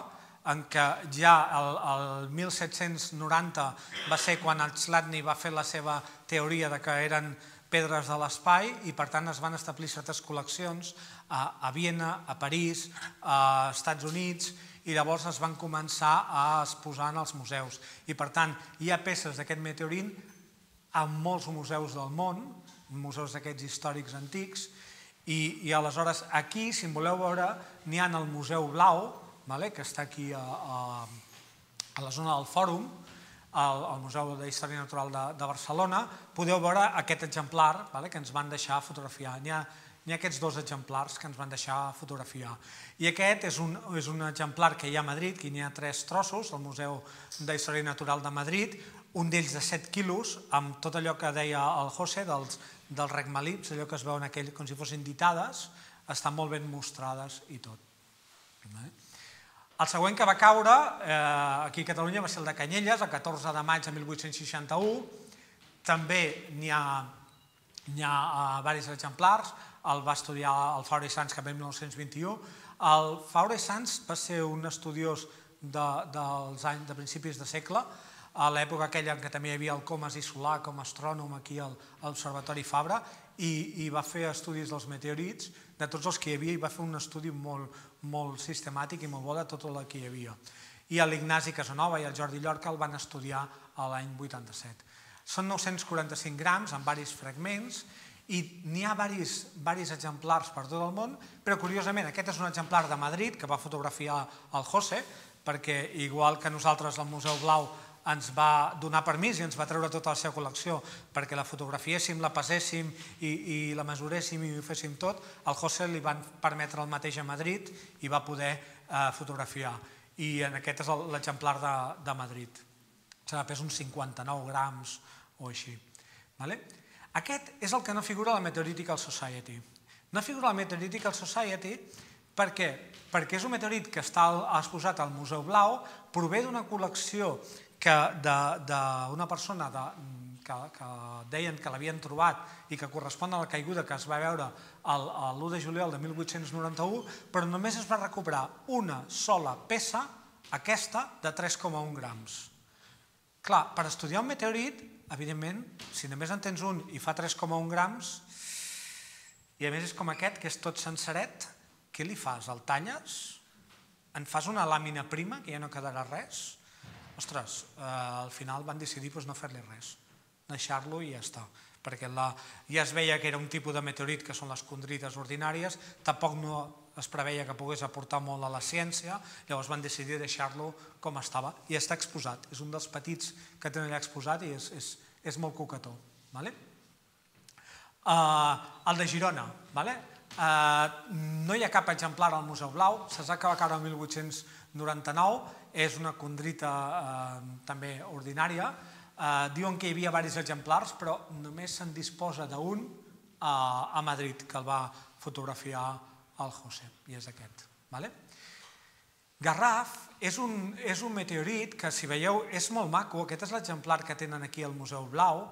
en què ja el, el 1790 va ser quan el Chladni va fer la seva teoria de que eren pedres de l'espai i per tant es van establir certes col·leccions a, a Viena, a París, a Estats Units i llavors es van començar a exposar en els museus. I per tant hi ha peces d'aquest meteorit en molts museus del món, museus d'aquests històrics antics, i, i aleshores aquí, si en voleu veure, n'hi ha el Museu Blau, vale, que està aquí a, a, a la zona del Fòrum, al, al Museu de Història Natural de, de Barcelona, podeu veure aquest exemplar vale, que ens van deixar fotografiar. N'hi ha, ha aquests dos exemplars que ens van deixar fotografiar. I aquest és un, és un exemplar que hi ha a Madrid, que n'hi ha tres trossos, al Museu de Història Natural de Madrid, un d'ells de 7 quilos, amb tot allò que deia el José, dels, dels regmalips, allò que es veuen aquell, com si fossin ditades, estan molt ben mostrades i tot. El següent que va caure eh, aquí a Catalunya va ser el de Canyelles, el 14 de maig de 1861. També n'hi ha, ha uh, diversos exemplars. El va estudiar el Faure Sans cap en 1921. El Faure Sans va ser un estudiós de, dels anys de principis de segle, a l'època aquella en què també hi havia el Comas i Solà com a astrònom aquí al, al Observatori Fabra i, i va fer estudis dels meteorits, de tots els que hi havia, i va fer un estudi molt, molt sistemàtic i molt bo de tot el que hi havia. I l'Ignasi Casanova i el Jordi Llorca el van estudiar a l'any 87. Són 945 grams en varis fragments i n'hi ha varis, varis exemplars per tot el món, però curiosament aquest és un exemplar de Madrid que va fotografiar el José, perquè igual que nosaltres al Museu Blau ens va donar permís i ens va treure tota la seva col·lecció perquè la fotografiéssim, la peséssim i, i la mesuréssim i ho féssim tot, al José li van permetre el mateix a Madrid i va poder eh, fotografiar. I en aquest és l'exemplar de, de Madrid. Serà pes uns 59 grams o així. Vale? Aquest és el que no figura a la Meteoritical Society. No figura a la Meteoritical Society per què? Perquè és un meteorit que està exposat al Museu Blau, prové d'una col·lecció d'una persona de, que, que deien que l'havien trobat i que correspon a la caiguda que es va veure l'1 de juliol de 1891, però només es va recuperar una sola peça, aquesta, de 3,1 grams. Clar, per estudiar un meteorit, evidentment, si només en tens un i fa 3,1 grams, i a més és com aquest, que és tot senceret, què li fas? El talles? En fas una làmina prima, que ja no quedarà res? ostres, eh, al final van decidir doncs, no fer-li res, deixar-lo i ja està perquè la, ja es veia que era un tipus de meteorit que són les condrites ordinàries, tampoc no es preveia que pogués aportar molt a la ciència, llavors van decidir deixar-lo com estava i està exposat, és un dels petits que tenen allà exposat i és, és, és molt coquetó. Vale? Uh, el de Girona, vale? uh, no hi ha cap exemplar al Museu Blau, se s'ha acabat el 1899, és una condrita eh, també ordinària. Eh, diuen que hi havia diversos exemplars, però només se'n disposa d'un eh, a Madrid, que el va fotografiar el José, i és aquest. Vale? Garraf és un, és un meteorit que, si veieu, és molt maco. Aquest és l'exemplar que tenen aquí al Museu Blau.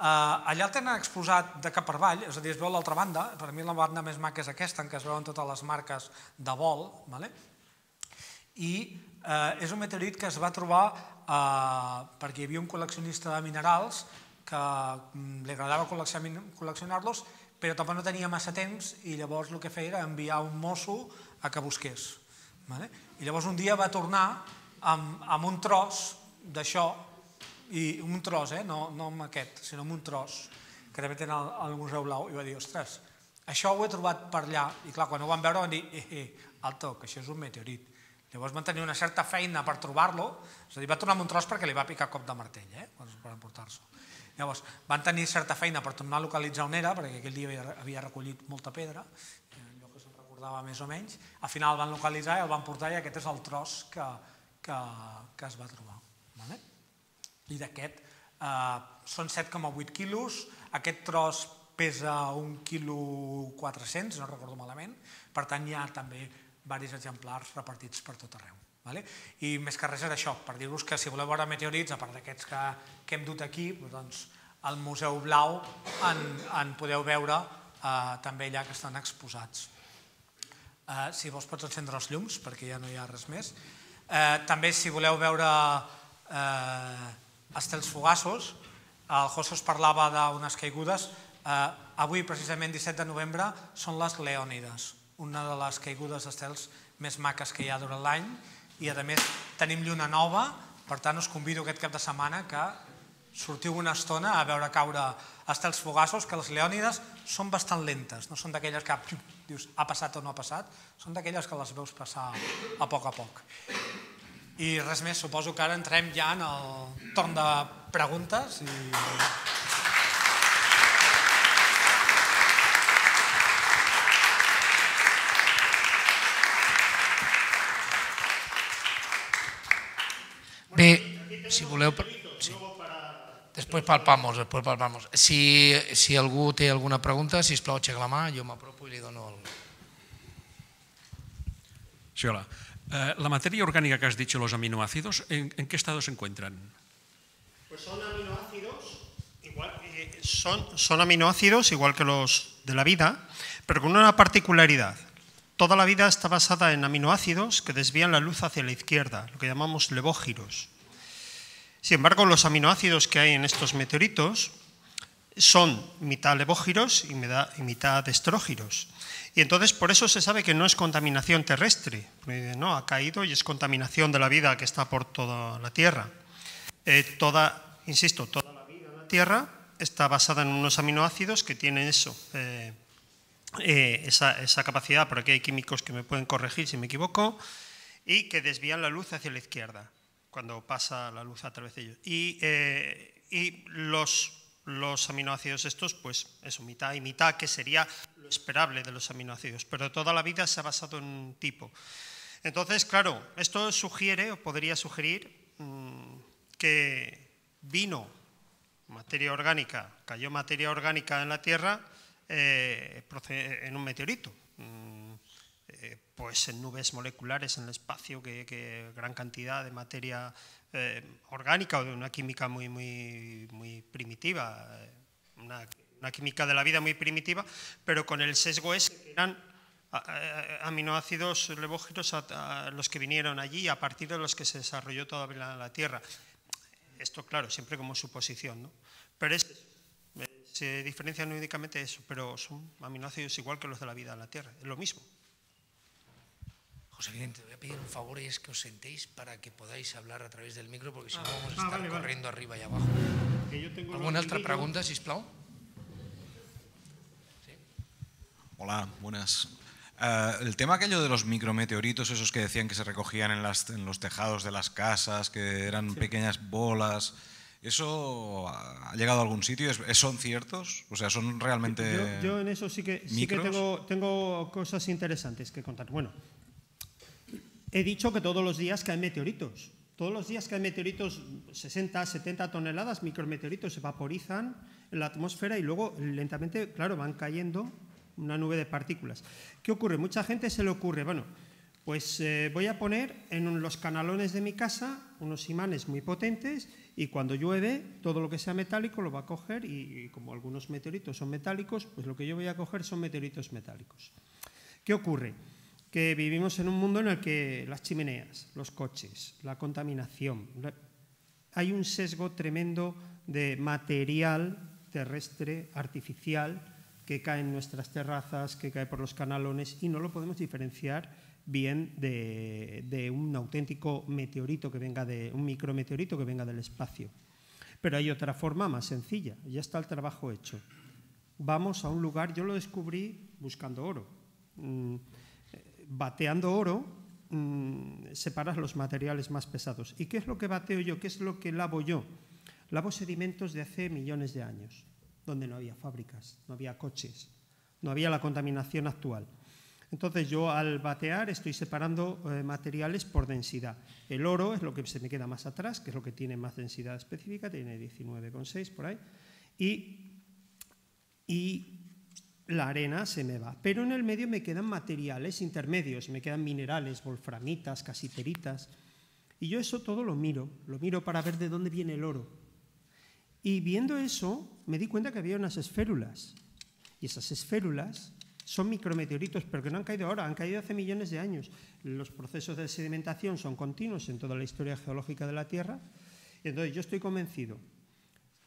Uh, allà el tenen exposat de cap per avall, és a dir, es veu l'altra banda. Per mi la banda més maca és aquesta, en què es veuen totes les marques de vol. Vale? I eh, és un meteorit que es va trobar eh, perquè hi havia un col·leccionista de minerals que mm, li agradava col·leccionar-los, però tampoc no tenia massa temps i llavors el que feia era enviar un mosso a que busqués. Vale? I llavors un dia va tornar amb, amb un tros d'això, i un tros, eh? no, no amb aquest, sinó amb un tros, que també tenen al, Museu Blau, i va dir, ostres, Això ho he trobat per allà, i clar, quan ho van veure van dir, eh, eh, alto, que això és un meteorit. Llavors van tenir una certa feina per trobar-lo, és a dir, va tornar amb un tros perquè li va picar cop de martell, eh, per emportar-s'ho. Llavors, van tenir certa feina per tornar a localitzar on era, perquè aquell dia havia, recollit molta pedra, allò que se'n recordava més o menys, al final el van localitzar i el van portar i aquest és el tros que, que, que es va trobar. Vale? I d'aquest eh, són 7,8 quilos, aquest tros pesa un quilo 400, no recordo malament, per tant hi ha també diversos exemplars repartits per tot arreu. Vale? I més que res és això, per dir-vos que si voleu veure meteorits, a part d'aquests que, que hem dut aquí, doncs al Museu Blau en, en podeu veure eh, també allà que estan exposats. Eh, si vols pots encendre els llums, perquè ja no hi ha res més. Eh, també si voleu veure eh, estels fugassos, el José us parlava d'unes caigudes, eh, avui precisament 17 de novembre són les Leònides, una de les caigudes d'estels més maques que hi ha durant l'any i a més tenim lluna nova, per tant us convido aquest cap de setmana que sortiu una estona a veure caure estels fugassos, que les leònides són bastant lentes, no són d'aquelles que dius ha passat o no ha passat, són d'aquelles que les veus passar a poc a poc. I res més, suposo que ara entrem ja en el torn de preguntes i... Bé, si voleu... Sí. Després palpamos, després palpamos. Si, si algú té alguna pregunta, si plau, aixeca la mà, jo m'apropo i li dono el... Sí, hola. Eh, la materia orgánica que has dicho, los aminoácidos, ¿en, en qué estado se encuentran? Pues son aminoácidos, igual, eh, son, son aminoácidos igual que los de la vida, pero con una particularidad. Toda la vida está basada en aminoácidos que desvían la luz hacia la izquierda, lo que llamamos levógiros. Sin embargo, los aminoácidos que hay en estos meteoritos son mitad levógiros y mitad estrógiros. Y entonces por eso se sabe que no es contaminación terrestre, no, ha caído y es contaminación de la vida que está por toda la Tierra. Eh, toda, insisto, toda la vida en la Tierra está basada en unos aminoácidos que tienen eso, eh, eh, esa, capacidad, por aquí hay químicos que me pueden corregir si me equivoco, y que desvían la luz hacia la izquierda, cuando pasa la luz a través de ellos. Y, y los, aminoácidos estos, pues eso, mitad y mitad, que sería lo esperable de los aminoácidos, pero toda la vida se ha basado en un tipo. Entonces, claro, esto sugiere o podría sugerir mmm, que vino materia orgánica, cayó materia orgánica en la Tierra, eh, en un meteorito, mm, eh, pues en nubes moleculares en el espacio, que, gran cantidad de materia eh, orgánica o de una química muy, muy, muy primitiva, eh, una, química de la vida muy primitiva, pero con el sesgo ese que eran aminoácidos a los que vinieron allí a partir de los que se desarrolló toda la, la Tierra. Esto, claro, siempre como suposición, ¿no? Pero es, se diferencian únicamente eso, pero son aminoácidos igual que los de la vida en la Tierra, es lo mismo. José Vicente, te voy a pedir un favor y es que os sentéis para que podáis hablar a través del micro, porque si no vamos a estar corriendo arriba y abajo. ¿Alguna otra pregunta, sisplau? ¿Sí? Hola, buenas. Uh, el tema aquello de los micrometeoritos, esos que decían que se recogían en, las, en los tejados de las casas, que eran sí. pequeñas bolas, ¿eso ha llegado a algún sitio? ¿Son ciertos? O sea, ¿son realmente Yo, yo en eso sí que, sí que tengo, tengo, cosas interesantes que contar. Bueno, he dicho que todos los días caen meteoritos. Todos los días caen meteoritos, 60, 70 toneladas, micrometeoritos se vaporizan en la atmósfera y luego lentamente, claro, van cayendo una nube de partículas. ¿Qué ocurre? Mucha gente se le ocurre, bueno, pues eh, voy a poner en los canalones de mi casa unos imanes muy potentes y cuando llueve todo lo que sea metálico lo va a coger y, como algunos meteoritos son metálicos, pues lo que yo voy a coger son meteoritos metálicos. ¿Qué ocurre? Que vivimos en un mundo en el que las chimeneas, los coches, la contaminación, hay un sesgo tremendo de material terrestre artificial que cae en nuestras terrazas, que cae por los canalones y no lo podemos diferenciar bien de, un auténtico meteorito que venga de un micrometeorito que venga del espacio. Pero hay otra forma más sencilla, ya está el trabajo hecho. vamos a un lugar, yo lo descubrí buscando oro. Mm, bateando oro, mm, separas los materiales más pesados. ¿Y qué es lo que bateo yo? ¿Qué es lo que lavo yo? Lavo sedimentos de hace millones de años, donde no había fábricas, no había coches, no había la contaminación actual. Entonces yo al batear estoy separando eh, materiales por densidad. El oro es lo que se me queda más atrás, que es lo que tiene más densidad específica, tiene 19,6 por ahí, y, y la arena se me va. Pero en el medio me quedan materiales intermedios, me quedan minerales, wolframitas, casiteritas, y yo eso todo lo miro, lo miro para ver de dónde viene el oro. Y viendo eso me di cuenta que había unas esférulas, y esas esférulas son micrometeoritos, pero que no han caído ahora, han caído hace millones de años. Los procesos de sedimentación son continuos en toda la historia geológica de la Tierra. Entonces, yo estoy convencido,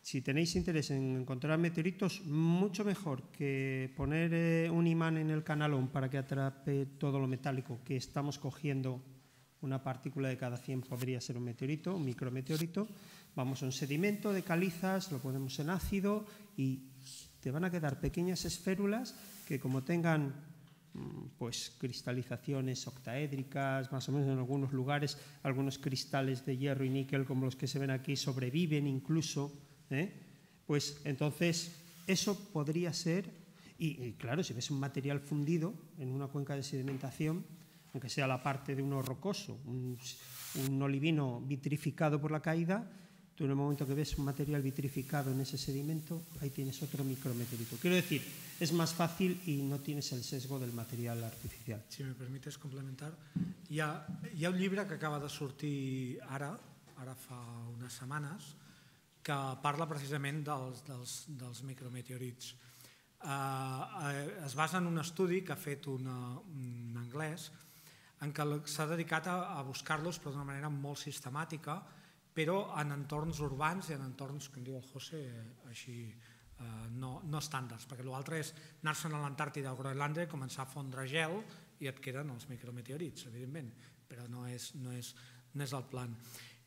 si tenéis interés en encontrar meteoritos, mucho mejor que poner eh, un imán en el canalón para que atrape todo lo metálico que estamos cogiendo una partícula de cada 100 podría ser un meteorito, un micrometeorito. Vamos a un sedimento de calizas, lo ponemos en ácido y te van a quedar pequeñas esférulas que como tengan mm, pues cristalizaciones octaédricas, más o menos en algunos lugares, algunos cristales de hierro y níquel como los que se ven aquí sobreviven incluso, ¿eh? pues entonces eso podría ser, y, claro, si ves un material fundido en una cuenca de sedimentación, aunque sea la parte de uno rocoso, un, un olivino vitrificado por la caída, Tú en el momento que ves un material vitrificado en ese sedimento, ahí tienes otro micrometeorito. Quiero decir, es más fàcil i no tienes el sesgo del material artificial. Si me permites complementar, hi ha, hi ha un llibre que acaba de sortir ara, ara fa unes setmanes, que parla precisament dels, dels, dels micrometeorits. Uh, es basa en un estudi que ha fet una, un anglès en què s'ha dedicat a, a buscar-los però d'una manera molt sistemàtica però en entorns urbans i en entorns, com diu el José, així eh, no, no estàndards, perquè l'altre és anar-se'n a l'Antàrtida o Groenlàndia, començar a fondre gel i et queden els micrometeorits, evidentment, però no és, no és, no és el plan.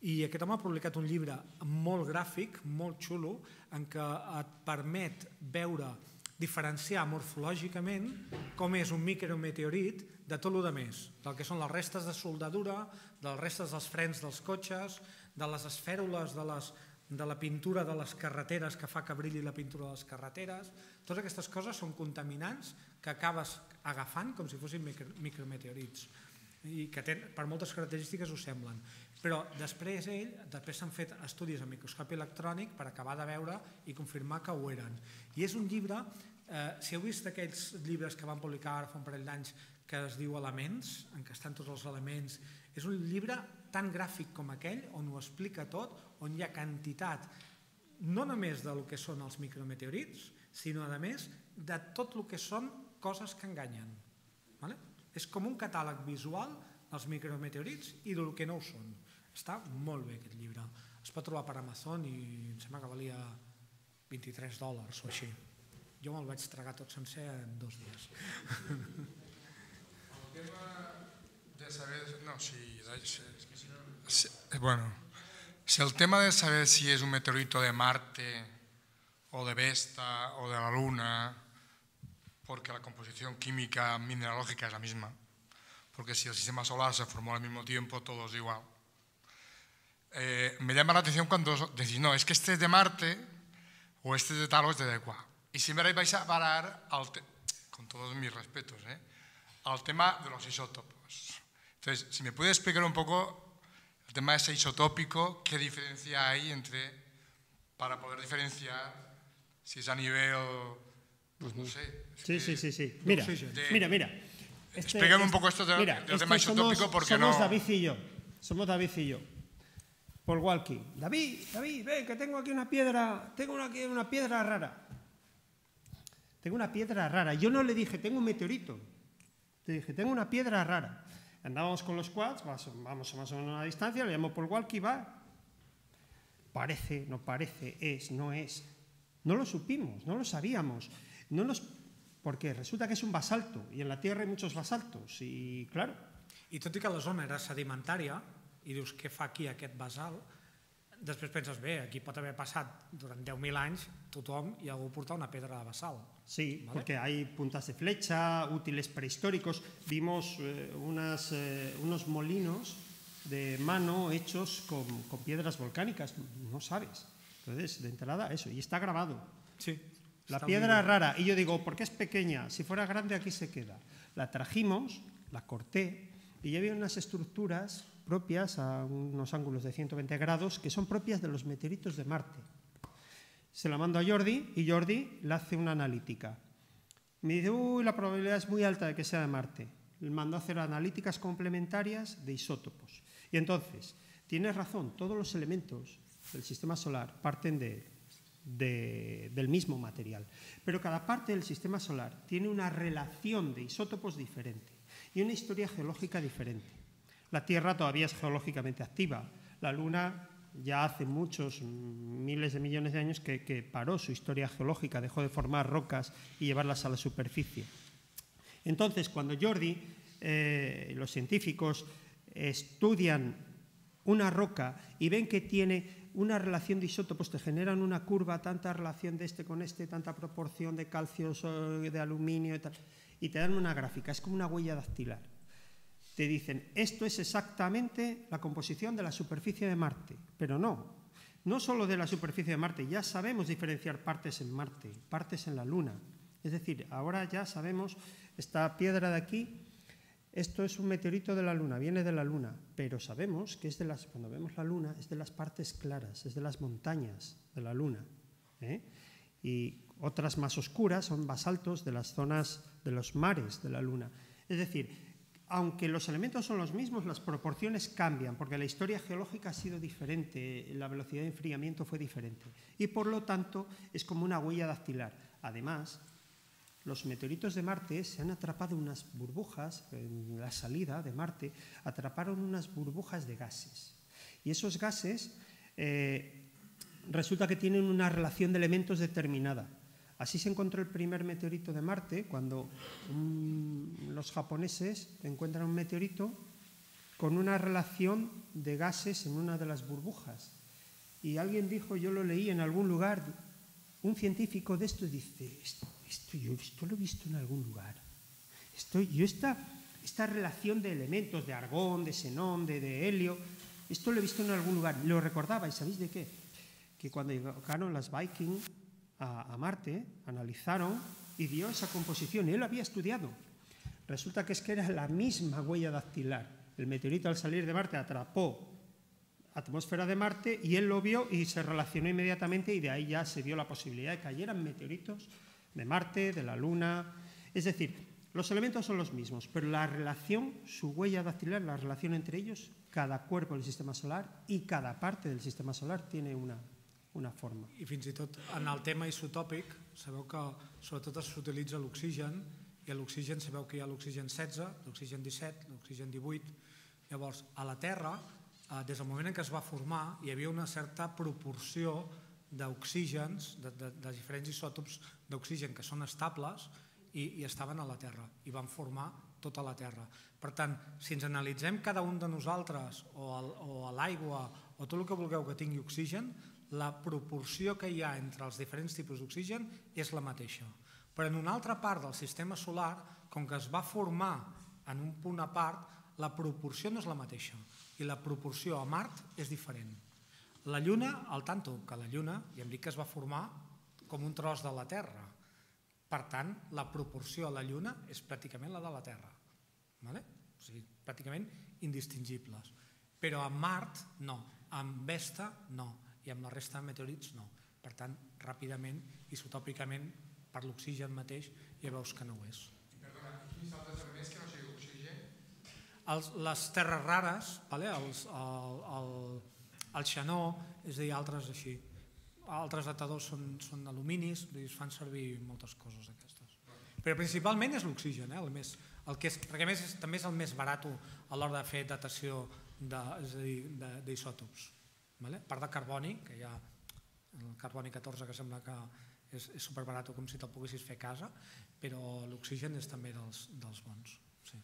I aquest home ha publicat un llibre molt gràfic, molt xulo, en què et permet veure, diferenciar morfològicament com és un micrometeorit de tot el que més, del que són les restes de soldadura, de les restes dels frens dels cotxes, de les esfèrules de, les, de la pintura de les carreteres que fa que brilli la pintura de les carreteres. Totes aquestes coses són contaminants que acabes agafant com si fossin micro, micrometeorits i que ten, per moltes característiques ho semblen. Però després ell, després s'han fet estudis amb microscopi electrònic per acabar de veure i confirmar que ho eren. I és un llibre, eh, si heu vist aquells llibres que van publicar ara fa un parell d'anys que es diu Elements, en què estan tots els elements, és un llibre tan gràfic com aquell, on ho explica tot, on hi ha quantitat no només del que són els micrometeorits, sinó a més de tot el que són coses que enganyen. Vale? És com un catàleg visual dels micrometeorits i del que no ho són. Està molt bé aquest llibre. Es pot trobar per Amazon i em sembla que valia 23 dòlars o així. Jo me'l vaig tragar tot sencer en dos dies. El tema de saber... No, sí, bueno, si el tema de saber si es un meteorito de Marte o de Vesta o de la Luna, porque la composición química mineralógica es la misma, porque si el sistema solar se formó al mismo tiempo, todo es igual. Eh, me llama la atención cuando decís, no, es que este es de Marte o este es de tal o este de cual. Y siempre vais a parar, al con todos mis respetos, ¿eh? al tema de los isótopos. Entonces, si me puede explicar un poco tema ese isotópico, ¿qué diferencia hay entre, para poder diferenciar si es a nivel, pues no sé. Sí, sí, sí, sí. Mira, mira, mira. Este, Explícame un poco esto de, mira, del tema isotópico porque somos no... David y yo, somos David y yo. Paul Walkie. David, David, ven, que tengo aquí una piedra, tengo aquí una piedra rara. Tengo una piedra rara. Yo no le dije, tengo un meteorito. Te dije, tengo una piedra rara. Andábamos con los quads, vamos más o menos a una distancia, le llamo por walkie, va. Parece, no parece, es, no es. No lo supimos, no lo sabíamos. No nos, porque resulta que es un basalto y en la Tierra hay muchos basaltos y claro. I tot i que la zona era sedimentària, i dius què fa aquí aquest basalt, després penses, bé, aquí pot haver passat durant 10.000 anys tothom i algú portar una pedra de basalt. Sí, ¿Vale? porque hay puntas de flecha, útiles prehistóricos. Vimos eh, unas, eh, unos molinos de mano hechos con, con piedras volcánicas, no sabes. Entonces, de entrada, eso, y está grabado. Sí. La piedra rara, y yo digo, ¿por qué es pequeña? Si fuera grande aquí se queda. La trajimos, la corté, y ya había unas estructuras propias a unos ángulos de 120 grados que son propias de los meteoritos de Marte. Se la mando a Jordi y Jordi le hace una analítica. Me dice, uy, la probabilidad es muy alta de que sea de Marte. Le mando a hacer analíticas complementarias de isótopos. Y entonces, tienes razón, todos los elementos del sistema solar parten de, de- del mismo material. Pero cada parte del sistema solar tiene una relación de isótopos diferente y una historia geológica diferente. La Tierra todavía es geológicamente activa. La Luna ya hace muchos miles de millones de años que, paró su historia geológica, dejó de formar rocas y llevarlas a la superficie. Entonces, cuando Jordi, eh, los científicos, estudian una roca y ven que tiene una relación de isótopos, te generan una curva, tanta relación de este con este, tanta proporción de calcio, de aluminio y tal, y te dan una gráfica, es como una huella dactilar. Te dicen, esto es exactamente la composición de la superficie de Marte, pero no, no solo de la superficie de Marte, ya sabemos diferenciar partes en Marte, partes en la Luna. Es decir, ahora ya sabemos, esta piedra de aquí, esto es un meteorito de la Luna, viene de la Luna, pero sabemos que es de las, cuando vemos la Luna, es de las partes claras, es de las montañas de la Luna. ¿eh? Y otras más oscuras son basaltos de las zonas de los mares de la Luna. Es decir, aunque los elementos son los mismos, las proporciones cambian, porque la historia geológica ha sido diferente, la velocidad de enfriamiento fue diferente. Y por lo tanto es como una huella dactilar. Además, los meteoritos de Marte se han atrapado unas burbujas, en la salida de Marte, atraparon unas burbujas de gases. Y esos gases eh, resulta que tienen una relación de elementos determinada. Así se encontró el primer meteorito de Marte cuando los japoneses encuentran un meteorito con una relación de gases en una de las burbujas. Y alguien dijo, yo lo leí en algún lugar, un científico de esto dice, esto, esto yo esto lo he visto en algún lugar. Esto, yo esta, esta relación de elementos, de argón, de xenón, de, de helio, esto lo he visto en algún lugar. Lo recordaba, ¿y sabéis de qué? Que cuando llegaron las Viking a, Marte, analizaron y dio esa composición, y él lo había estudiado. Resulta que es que era la misma huella dactilar. El meteorito al salir de Marte atrapó atmósfera de Marte y él lo vio y se relacionó inmediatamente y de ahí ya se dio la posibilidad de que cayeran meteoritos de Marte, de la Luna. Es decir, los elementos son los mismos, pero la relación, su huella dactilar, la relación entre ellos, cada cuerpo del sistema solar y cada parte del sistema solar tiene una, una forma. I fins i tot en el tema isotòpic, sabeu que sobretot s'utilitza l'oxigen, i l'oxigen sabeu que hi ha l'oxigen 16, l'oxigen 17, l'oxigen 18. Llavors, a la Terra, eh, des del moment en què es va formar, hi havia una certa proporció d'oxígens, de, de, de diferents isòtops d'oxigen que són estables i, i estaven a la Terra i van formar tota la Terra. Per tant, si ens analitzem cada un de nosaltres o, el, o a l'aigua o tot el que vulgueu que tingui oxigen, la proporció que hi ha entre els diferents tipus d'oxigen és la mateixa. Però en una altra part del sistema solar, com que es va formar en un punt a part, la proporció no és la mateixa i la proporció a Mart és diferent. La Lluna, al tanto que la Lluna, ja hem dit que es va formar com un tros de la Terra. Per tant, la proporció a la Lluna és pràcticament la de la Terra. Vale? O sigui, pràcticament indistingibles. Però amb Mart, no. Amb Vesta, no. I amb la resta de meteorits, no. Per tant, ràpidament, isotòpicament, per l'oxigen mateix, ja veus que no ho és. Perdona, quins altres elements que no sigui oxigen? Els, les terres rares, vale? els, el, el, el xenó, és a dir, altres així. Altres datadors són, són aluminis, es fan servir moltes coses aquestes. Però principalment és l'oxigen, eh? el més, el que és, perquè a més és, també és el més barat a l'hora de fer datació de, és a dir, de- d'isòtops vale? part de carboni, que hi ha el carboni 14 que sembla que és, és superbarat com si te'l poguessis fer a casa, però l'oxigen és també dels, dels bons. Sí.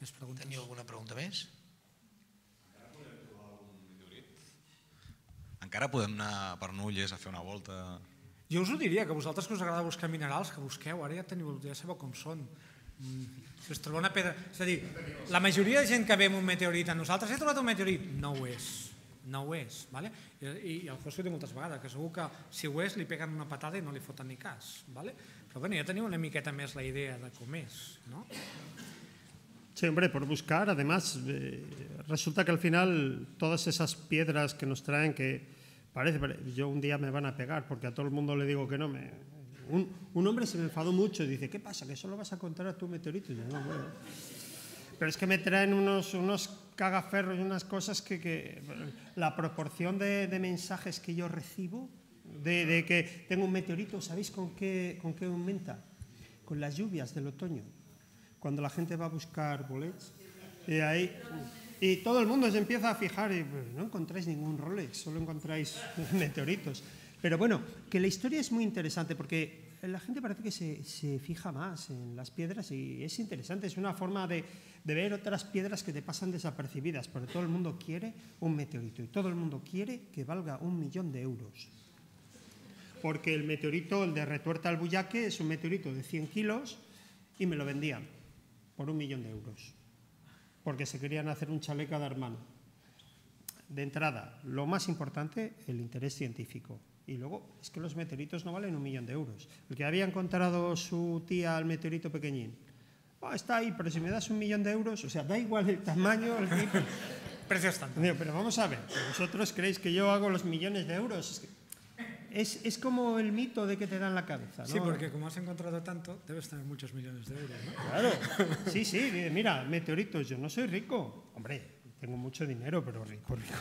Més preguntes? Teniu alguna pregunta més? Encara podem anar per Nulles a fer una volta? Jo us ho diria, que vosaltres que us agrada buscar minerals, que busqueu, ara ja, teniu, ja sabeu com són. Mm si us trobeu una pedra... És a dir, la majoria de gent que ve amb un meteorit a nosaltres, he trobat un meteorit, no ho és. No ho és. Vale? I, i el José ho diu moltes vegades, que segur que si ho és li peguen una patada i no li foten ni cas. Vale? Però bueno, ja teniu una miqueta més la idea de com és. No? Sí, hombre, por buscar. Además, eh, resulta que al final todas esas piedras que nos traen, que parece, yo un día me van a pegar porque a todo el mundo le digo que no me... Un, hombre se me enfadó mucho y dice, ¿qué pasa? ¿Que solo vas a contar a tu meteorito? Y yo, no, bueno. Pero es que me traen unos, unos cagaferros y unas cosas que, la proporción de, mensajes que yo recibo, de, de, que tengo un meteorito, ¿sabéis con qué, con qué aumenta? Con las lluvias del otoño. Cuando la gente va a buscar bolets, y ahí y todo el mundo se empieza a fijar y pues, no encontráis ningún Rolex, solo encontráis meteoritos. Pero bueno, que la historia es muy interesante porque la gente parece que se, se fija más en las piedras y es interesante, es una forma de, de, ver otras piedras que te pasan desapercibidas, porque todo el mundo quiere un meteorito y todo el mundo quiere que valga un millón de euros. Porque el meteorito, el de Retuerta al Buyaque, es un meteorito de 100 kilos y me lo vendían por un millón de euros porque se querían hacer un chaleco de hermano. De entrada, lo más importante, el interés científico. Y luego, es que los meteoritos no valen un millón de euros. El que había encontrado su tía al meteorito pequeñín, oh, está ahí, pero si me das un millón de euros, o sea, da igual el tamaño, el tipo. Precio estándar. Pero vamos a ver, vosotros creéis que yo hago los millones de euros. Es, que es, es, como el mito de que te dan la cabeza. ¿no? Sí, porque como has encontrado tanto, debes tener muchos millones de euros. ¿no? Claro, sí, sí, mira, meteoritos, yo no soy rico. Hombre, tengo mucho dinero, pero rico, rico.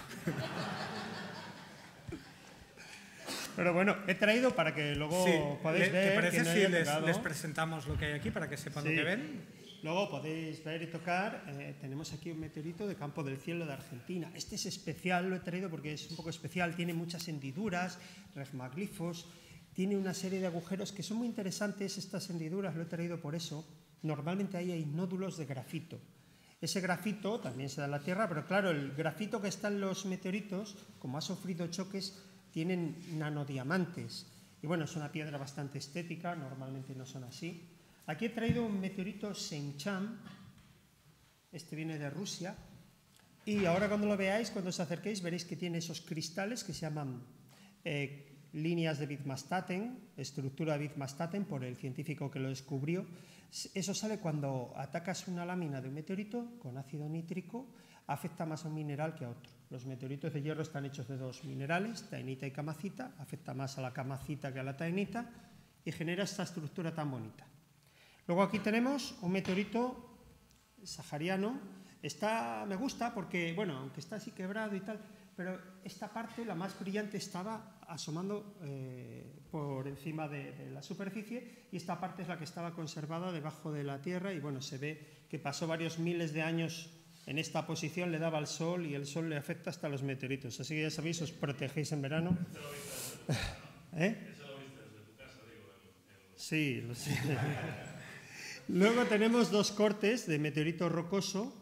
Pero bueno, he traído para que luego sí, podáis ¿Te ver. parece que no si les, les, presentamos lo que hay aquí para que sepan Sí. lo que ven? Luego podéis ver y tocar. eh, tenemos aquí un meteorito de Campo del Cielo de Argentina. Este es especial, lo he traído porque es un poco especial. Tiene muchas hendiduras, resmaglifos. Tiene una serie de agujeros que son muy interesantes. Estas hendiduras lo he traído por eso. Normalmente ahí hay nódulos de grafito. Ese grafito también se da en la Tierra, pero claro, el grafito que está en los meteoritos, como ha sufrido choques, tienen nanodiamantes. Y bueno, es una piedra bastante estética, normalmente no son así. Aquí he traído un meteorito Senchan, este viene de Rusia, y ahora cuando lo veáis, cuando os acerquéis, veréis que tiene esos cristales que se llaman eh, líneas de Wittgenstein, estructura de Wittgenstein, por el científico que lo descubrió. Eso sale cuando atacas una lámina de un meteorito con ácido nítrico, afecta más a un mineral que a otro. Los meteoritos de hierro están hechos de dos minerales, taenita y camacita, afecta más a la camacita que a la taenita y genera esta estructura tan bonita. Luego aquí tenemos un meteorito sahariano. Está, me gusta porque, bueno, aunque está así quebrado y tal, pero esta parte, la más brillante, estaba asomando eh, por encima de, de, la superficie y esta parte es la que estaba conservada debajo de la tierra y bueno, se ve que pasó varios miles de años en esta posición, le daba el sol y el sol le afecta hasta los meteoritos. Así que ya sabéis, os protegéis en verano. ¿Eh? Sí, lo sé. Luego tenemos dos cortes de meteorito rocoso,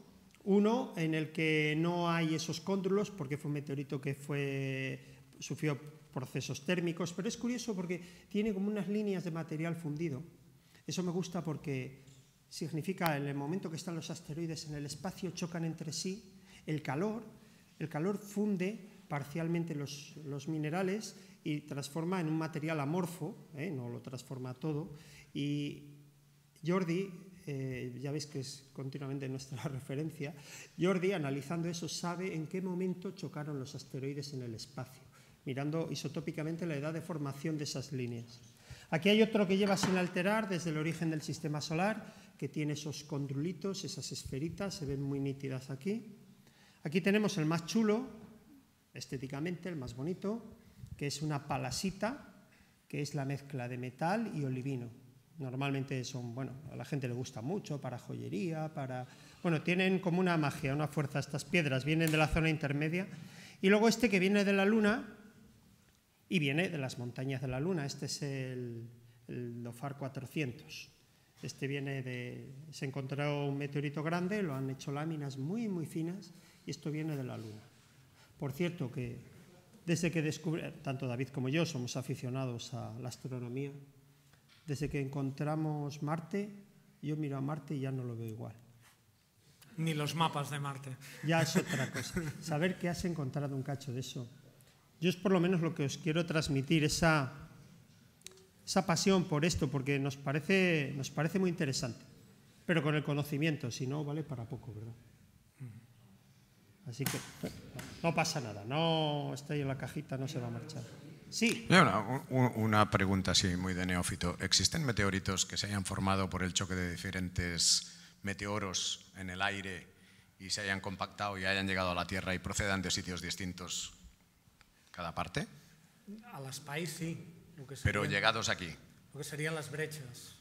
uno en el que no hay esos cóndulos porque fue un meteorito que fue, sufrió procesos térmicos, pero es curioso porque tiene como unas líneas de material fundido. Eso me gusta porque significa en el momento que están los asteroides en el espacio chocan entre sí, el calor, el calor funde parcialmente los, los minerales y transforma en un material amorfo, ¿eh? no lo transforma todo, y Jordi, eh, ya veis que es continuamente nuestra referencia, Jordi, analizando eso, sabe en qué momento chocaron los asteroides en el espacio, mirando isotópicamente la edad de formación de esas líneas. Aquí hay otro que lleva sin alterar desde el origen del sistema solar, que tiene esos condrulitos, esas esferitas, se ven muy nítidas aquí. Aquí tenemos el más chulo, estéticamente, el más bonito, que es una palasita, que es la mezcla de metal y olivino. Normalmente son, bueno, a la gente le gusta mucho para joyería, para... Bueno, tienen como una magia, una fuerza estas piedras, vienen de la zona intermedia. Y luego este que viene de la Luna y viene de las montañas de la Luna. Este es el, el Dofar 400. Este viene de... Se encontró un meteorito grande, lo han hecho láminas muy, muy finas y esto viene de la Luna. Por cierto que desde que descubrí, tanto David como yo somos aficionados a la astronomía, desde que encontramos Marte, yo miro a Marte y ya no lo veo igual. Ni los mapas de Marte. Ya es otra cosa. Saber que has encontrado un cacho de eso. Yo es por lo menos lo que os quiero transmitir, esa, esa pasión por esto, porque nos parece, nos parece muy interesante. Pero con el conocimiento, si no, vale para poco, ¿verdad? Así que no pasa nada, no está ahí en la cajita, no se va a marchar. Sí. Una, una, pregunta así muy de neófito. ¿Existen meteoritos que se hayan formado por el choque de diferentes meteoros en el aire y se hayan compactado y hayan llegado a la Tierra y procedan de sitios distintos cada parte? A l'espai sí. Que Pero llegados aquí. Lo que serían las brechas.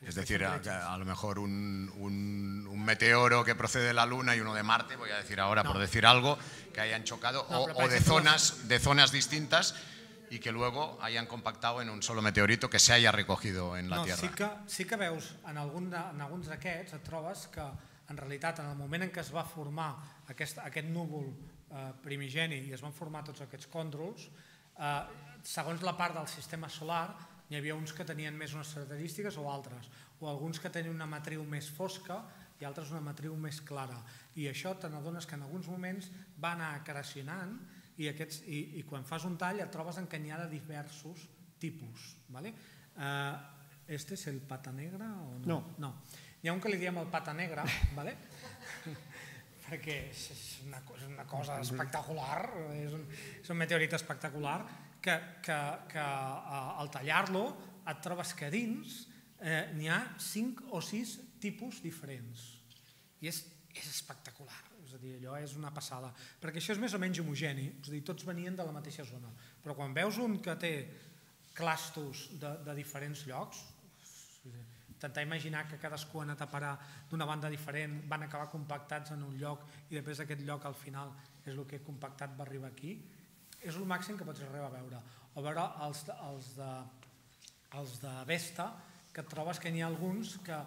Es decir, a, a, lo mejor un, un, un, meteoro que procede de la Luna y uno de Marte, voy a decir ahora no. por decir algo, que hayan chocado, no, o, o de, zonas, de zonas distintas i que luego hayan compactado en un solo meteorito que se haya recogido en la no, Tierra. Sí que, sí que veus, en, algun de, en alguns d'aquests et trobes que en realitat en el moment en què es va formar aquest, aquest núvol eh, primigeni i es van formar tots aquests còndrols, eh, segons la part del sistema solar n'hi havia uns que tenien més unes característiques o altres, o alguns que tenien una matriu més fosca i altres una matriu més clara. I això te n'adones que en alguns moments va anar crescionant i, aquests, i, i quan fas un tall et trobes en què n'hi ha de diversos tipus. ¿vale? Uh, este és el pata negra o no? No. no. Hi ha un que li diem el pata negra, ¿vale? perquè és una, és una cosa espectacular, és un, és un meteorit espectacular, que, que, que uh, al tallar-lo et trobes que dins eh, n'hi ha cinc o sis tipus diferents. I és, és espectacular, és a dir, allò és una passada, perquè això és més o menys homogeni, és a dir, tots venien de la mateixa zona, però quan veus un que té clastos de, de diferents llocs, intentar imaginar que cadascú ha anat a parar d'una banda diferent, van acabar compactats en un lloc i després aquest lloc al final és el que compactat va arribar aquí, és el màxim que pots arribar a veure. O veure els, els, de, els de Vesta, que et trobes que n'hi ha alguns que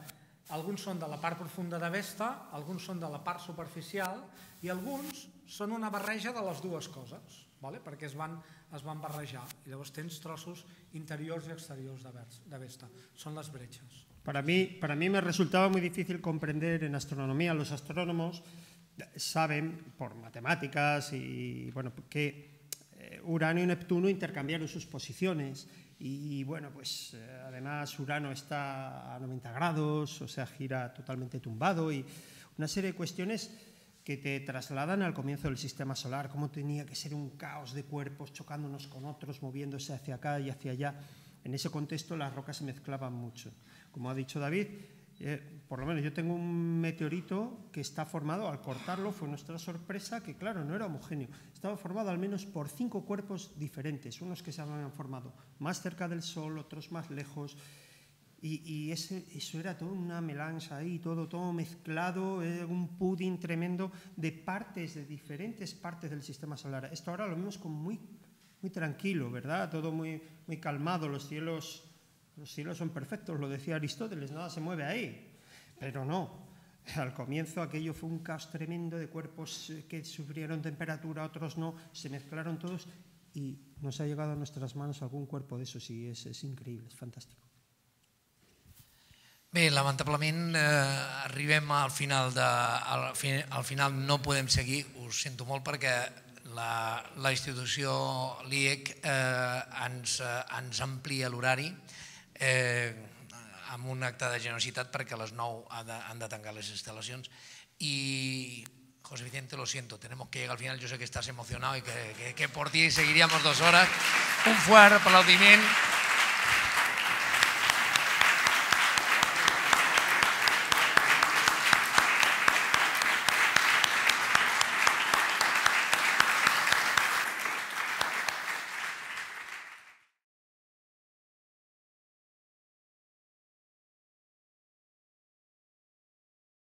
alguns són de la part profunda de Vesta, alguns són de la part superficial i alguns són una barreja de les dues coses, ¿vale? perquè es van, es van barrejar. I llavors tens trossos interiors i exteriors de, de Vesta. Són les bretxes. Para mí, para mí me resultaba muy difícil comprender en astronomía. Los astrónomos saben, por matemáticas, y bueno, que Urano y Neptuno intercambiaron sus posiciones y bueno, pues eh, además Urano está a 90 grados, o sea, gira totalmente tumbado y una serie de cuestiones que te trasladan al comienzo del sistema solar, cómo tenía que ser un caos de cuerpos chocando unos con otros, moviéndose hacia acá y hacia allá. En ese contexto las rocas se mezclaban mucho. Como ha dicho David, eh, por lo menos yo tengo un meteorito que está formado, al cortarlo fue nuestra sorpresa, que claro, no era homogéneo, estaba formado al menos por cinco cuerpos diferentes, unos que se habían formado más cerca del Sol, otros más lejos, y, eso era todo una melanza ahí, todo, todo mezclado, eh, un pudding tremendo de partes, de diferentes partes del sistema solar. Esto ahora lo vemos como muy, muy tranquilo, ¿verdad? Todo muy, muy calmado, los cielos los cielos son perfectos, lo decía Aristóteles, nada se mueve ahí. Pero no, al comienzo aquello fue un caos tremendo de cuerpos que sufrieron temperatura, otros no, se mezclaron todos y nos ha llegado a nuestras manos algún cuerpo de esos y es, es increíble, es fantástico. Bé, lamentablement eh, arribem al final, de, al, al final no podem seguir, us sento molt perquè la, la institució l'IEC eh, ens, eh, ens amplia l'horari eh, amb un acte de generositat perquè a les 9 han de, han de tancar les instal·lacions. Y José Vicente, lo siento, tenemos que llegar al final, yo sé que estás emocionado y que, que, que por ti seguiríamos dos horas. Un fuerte aplaudiment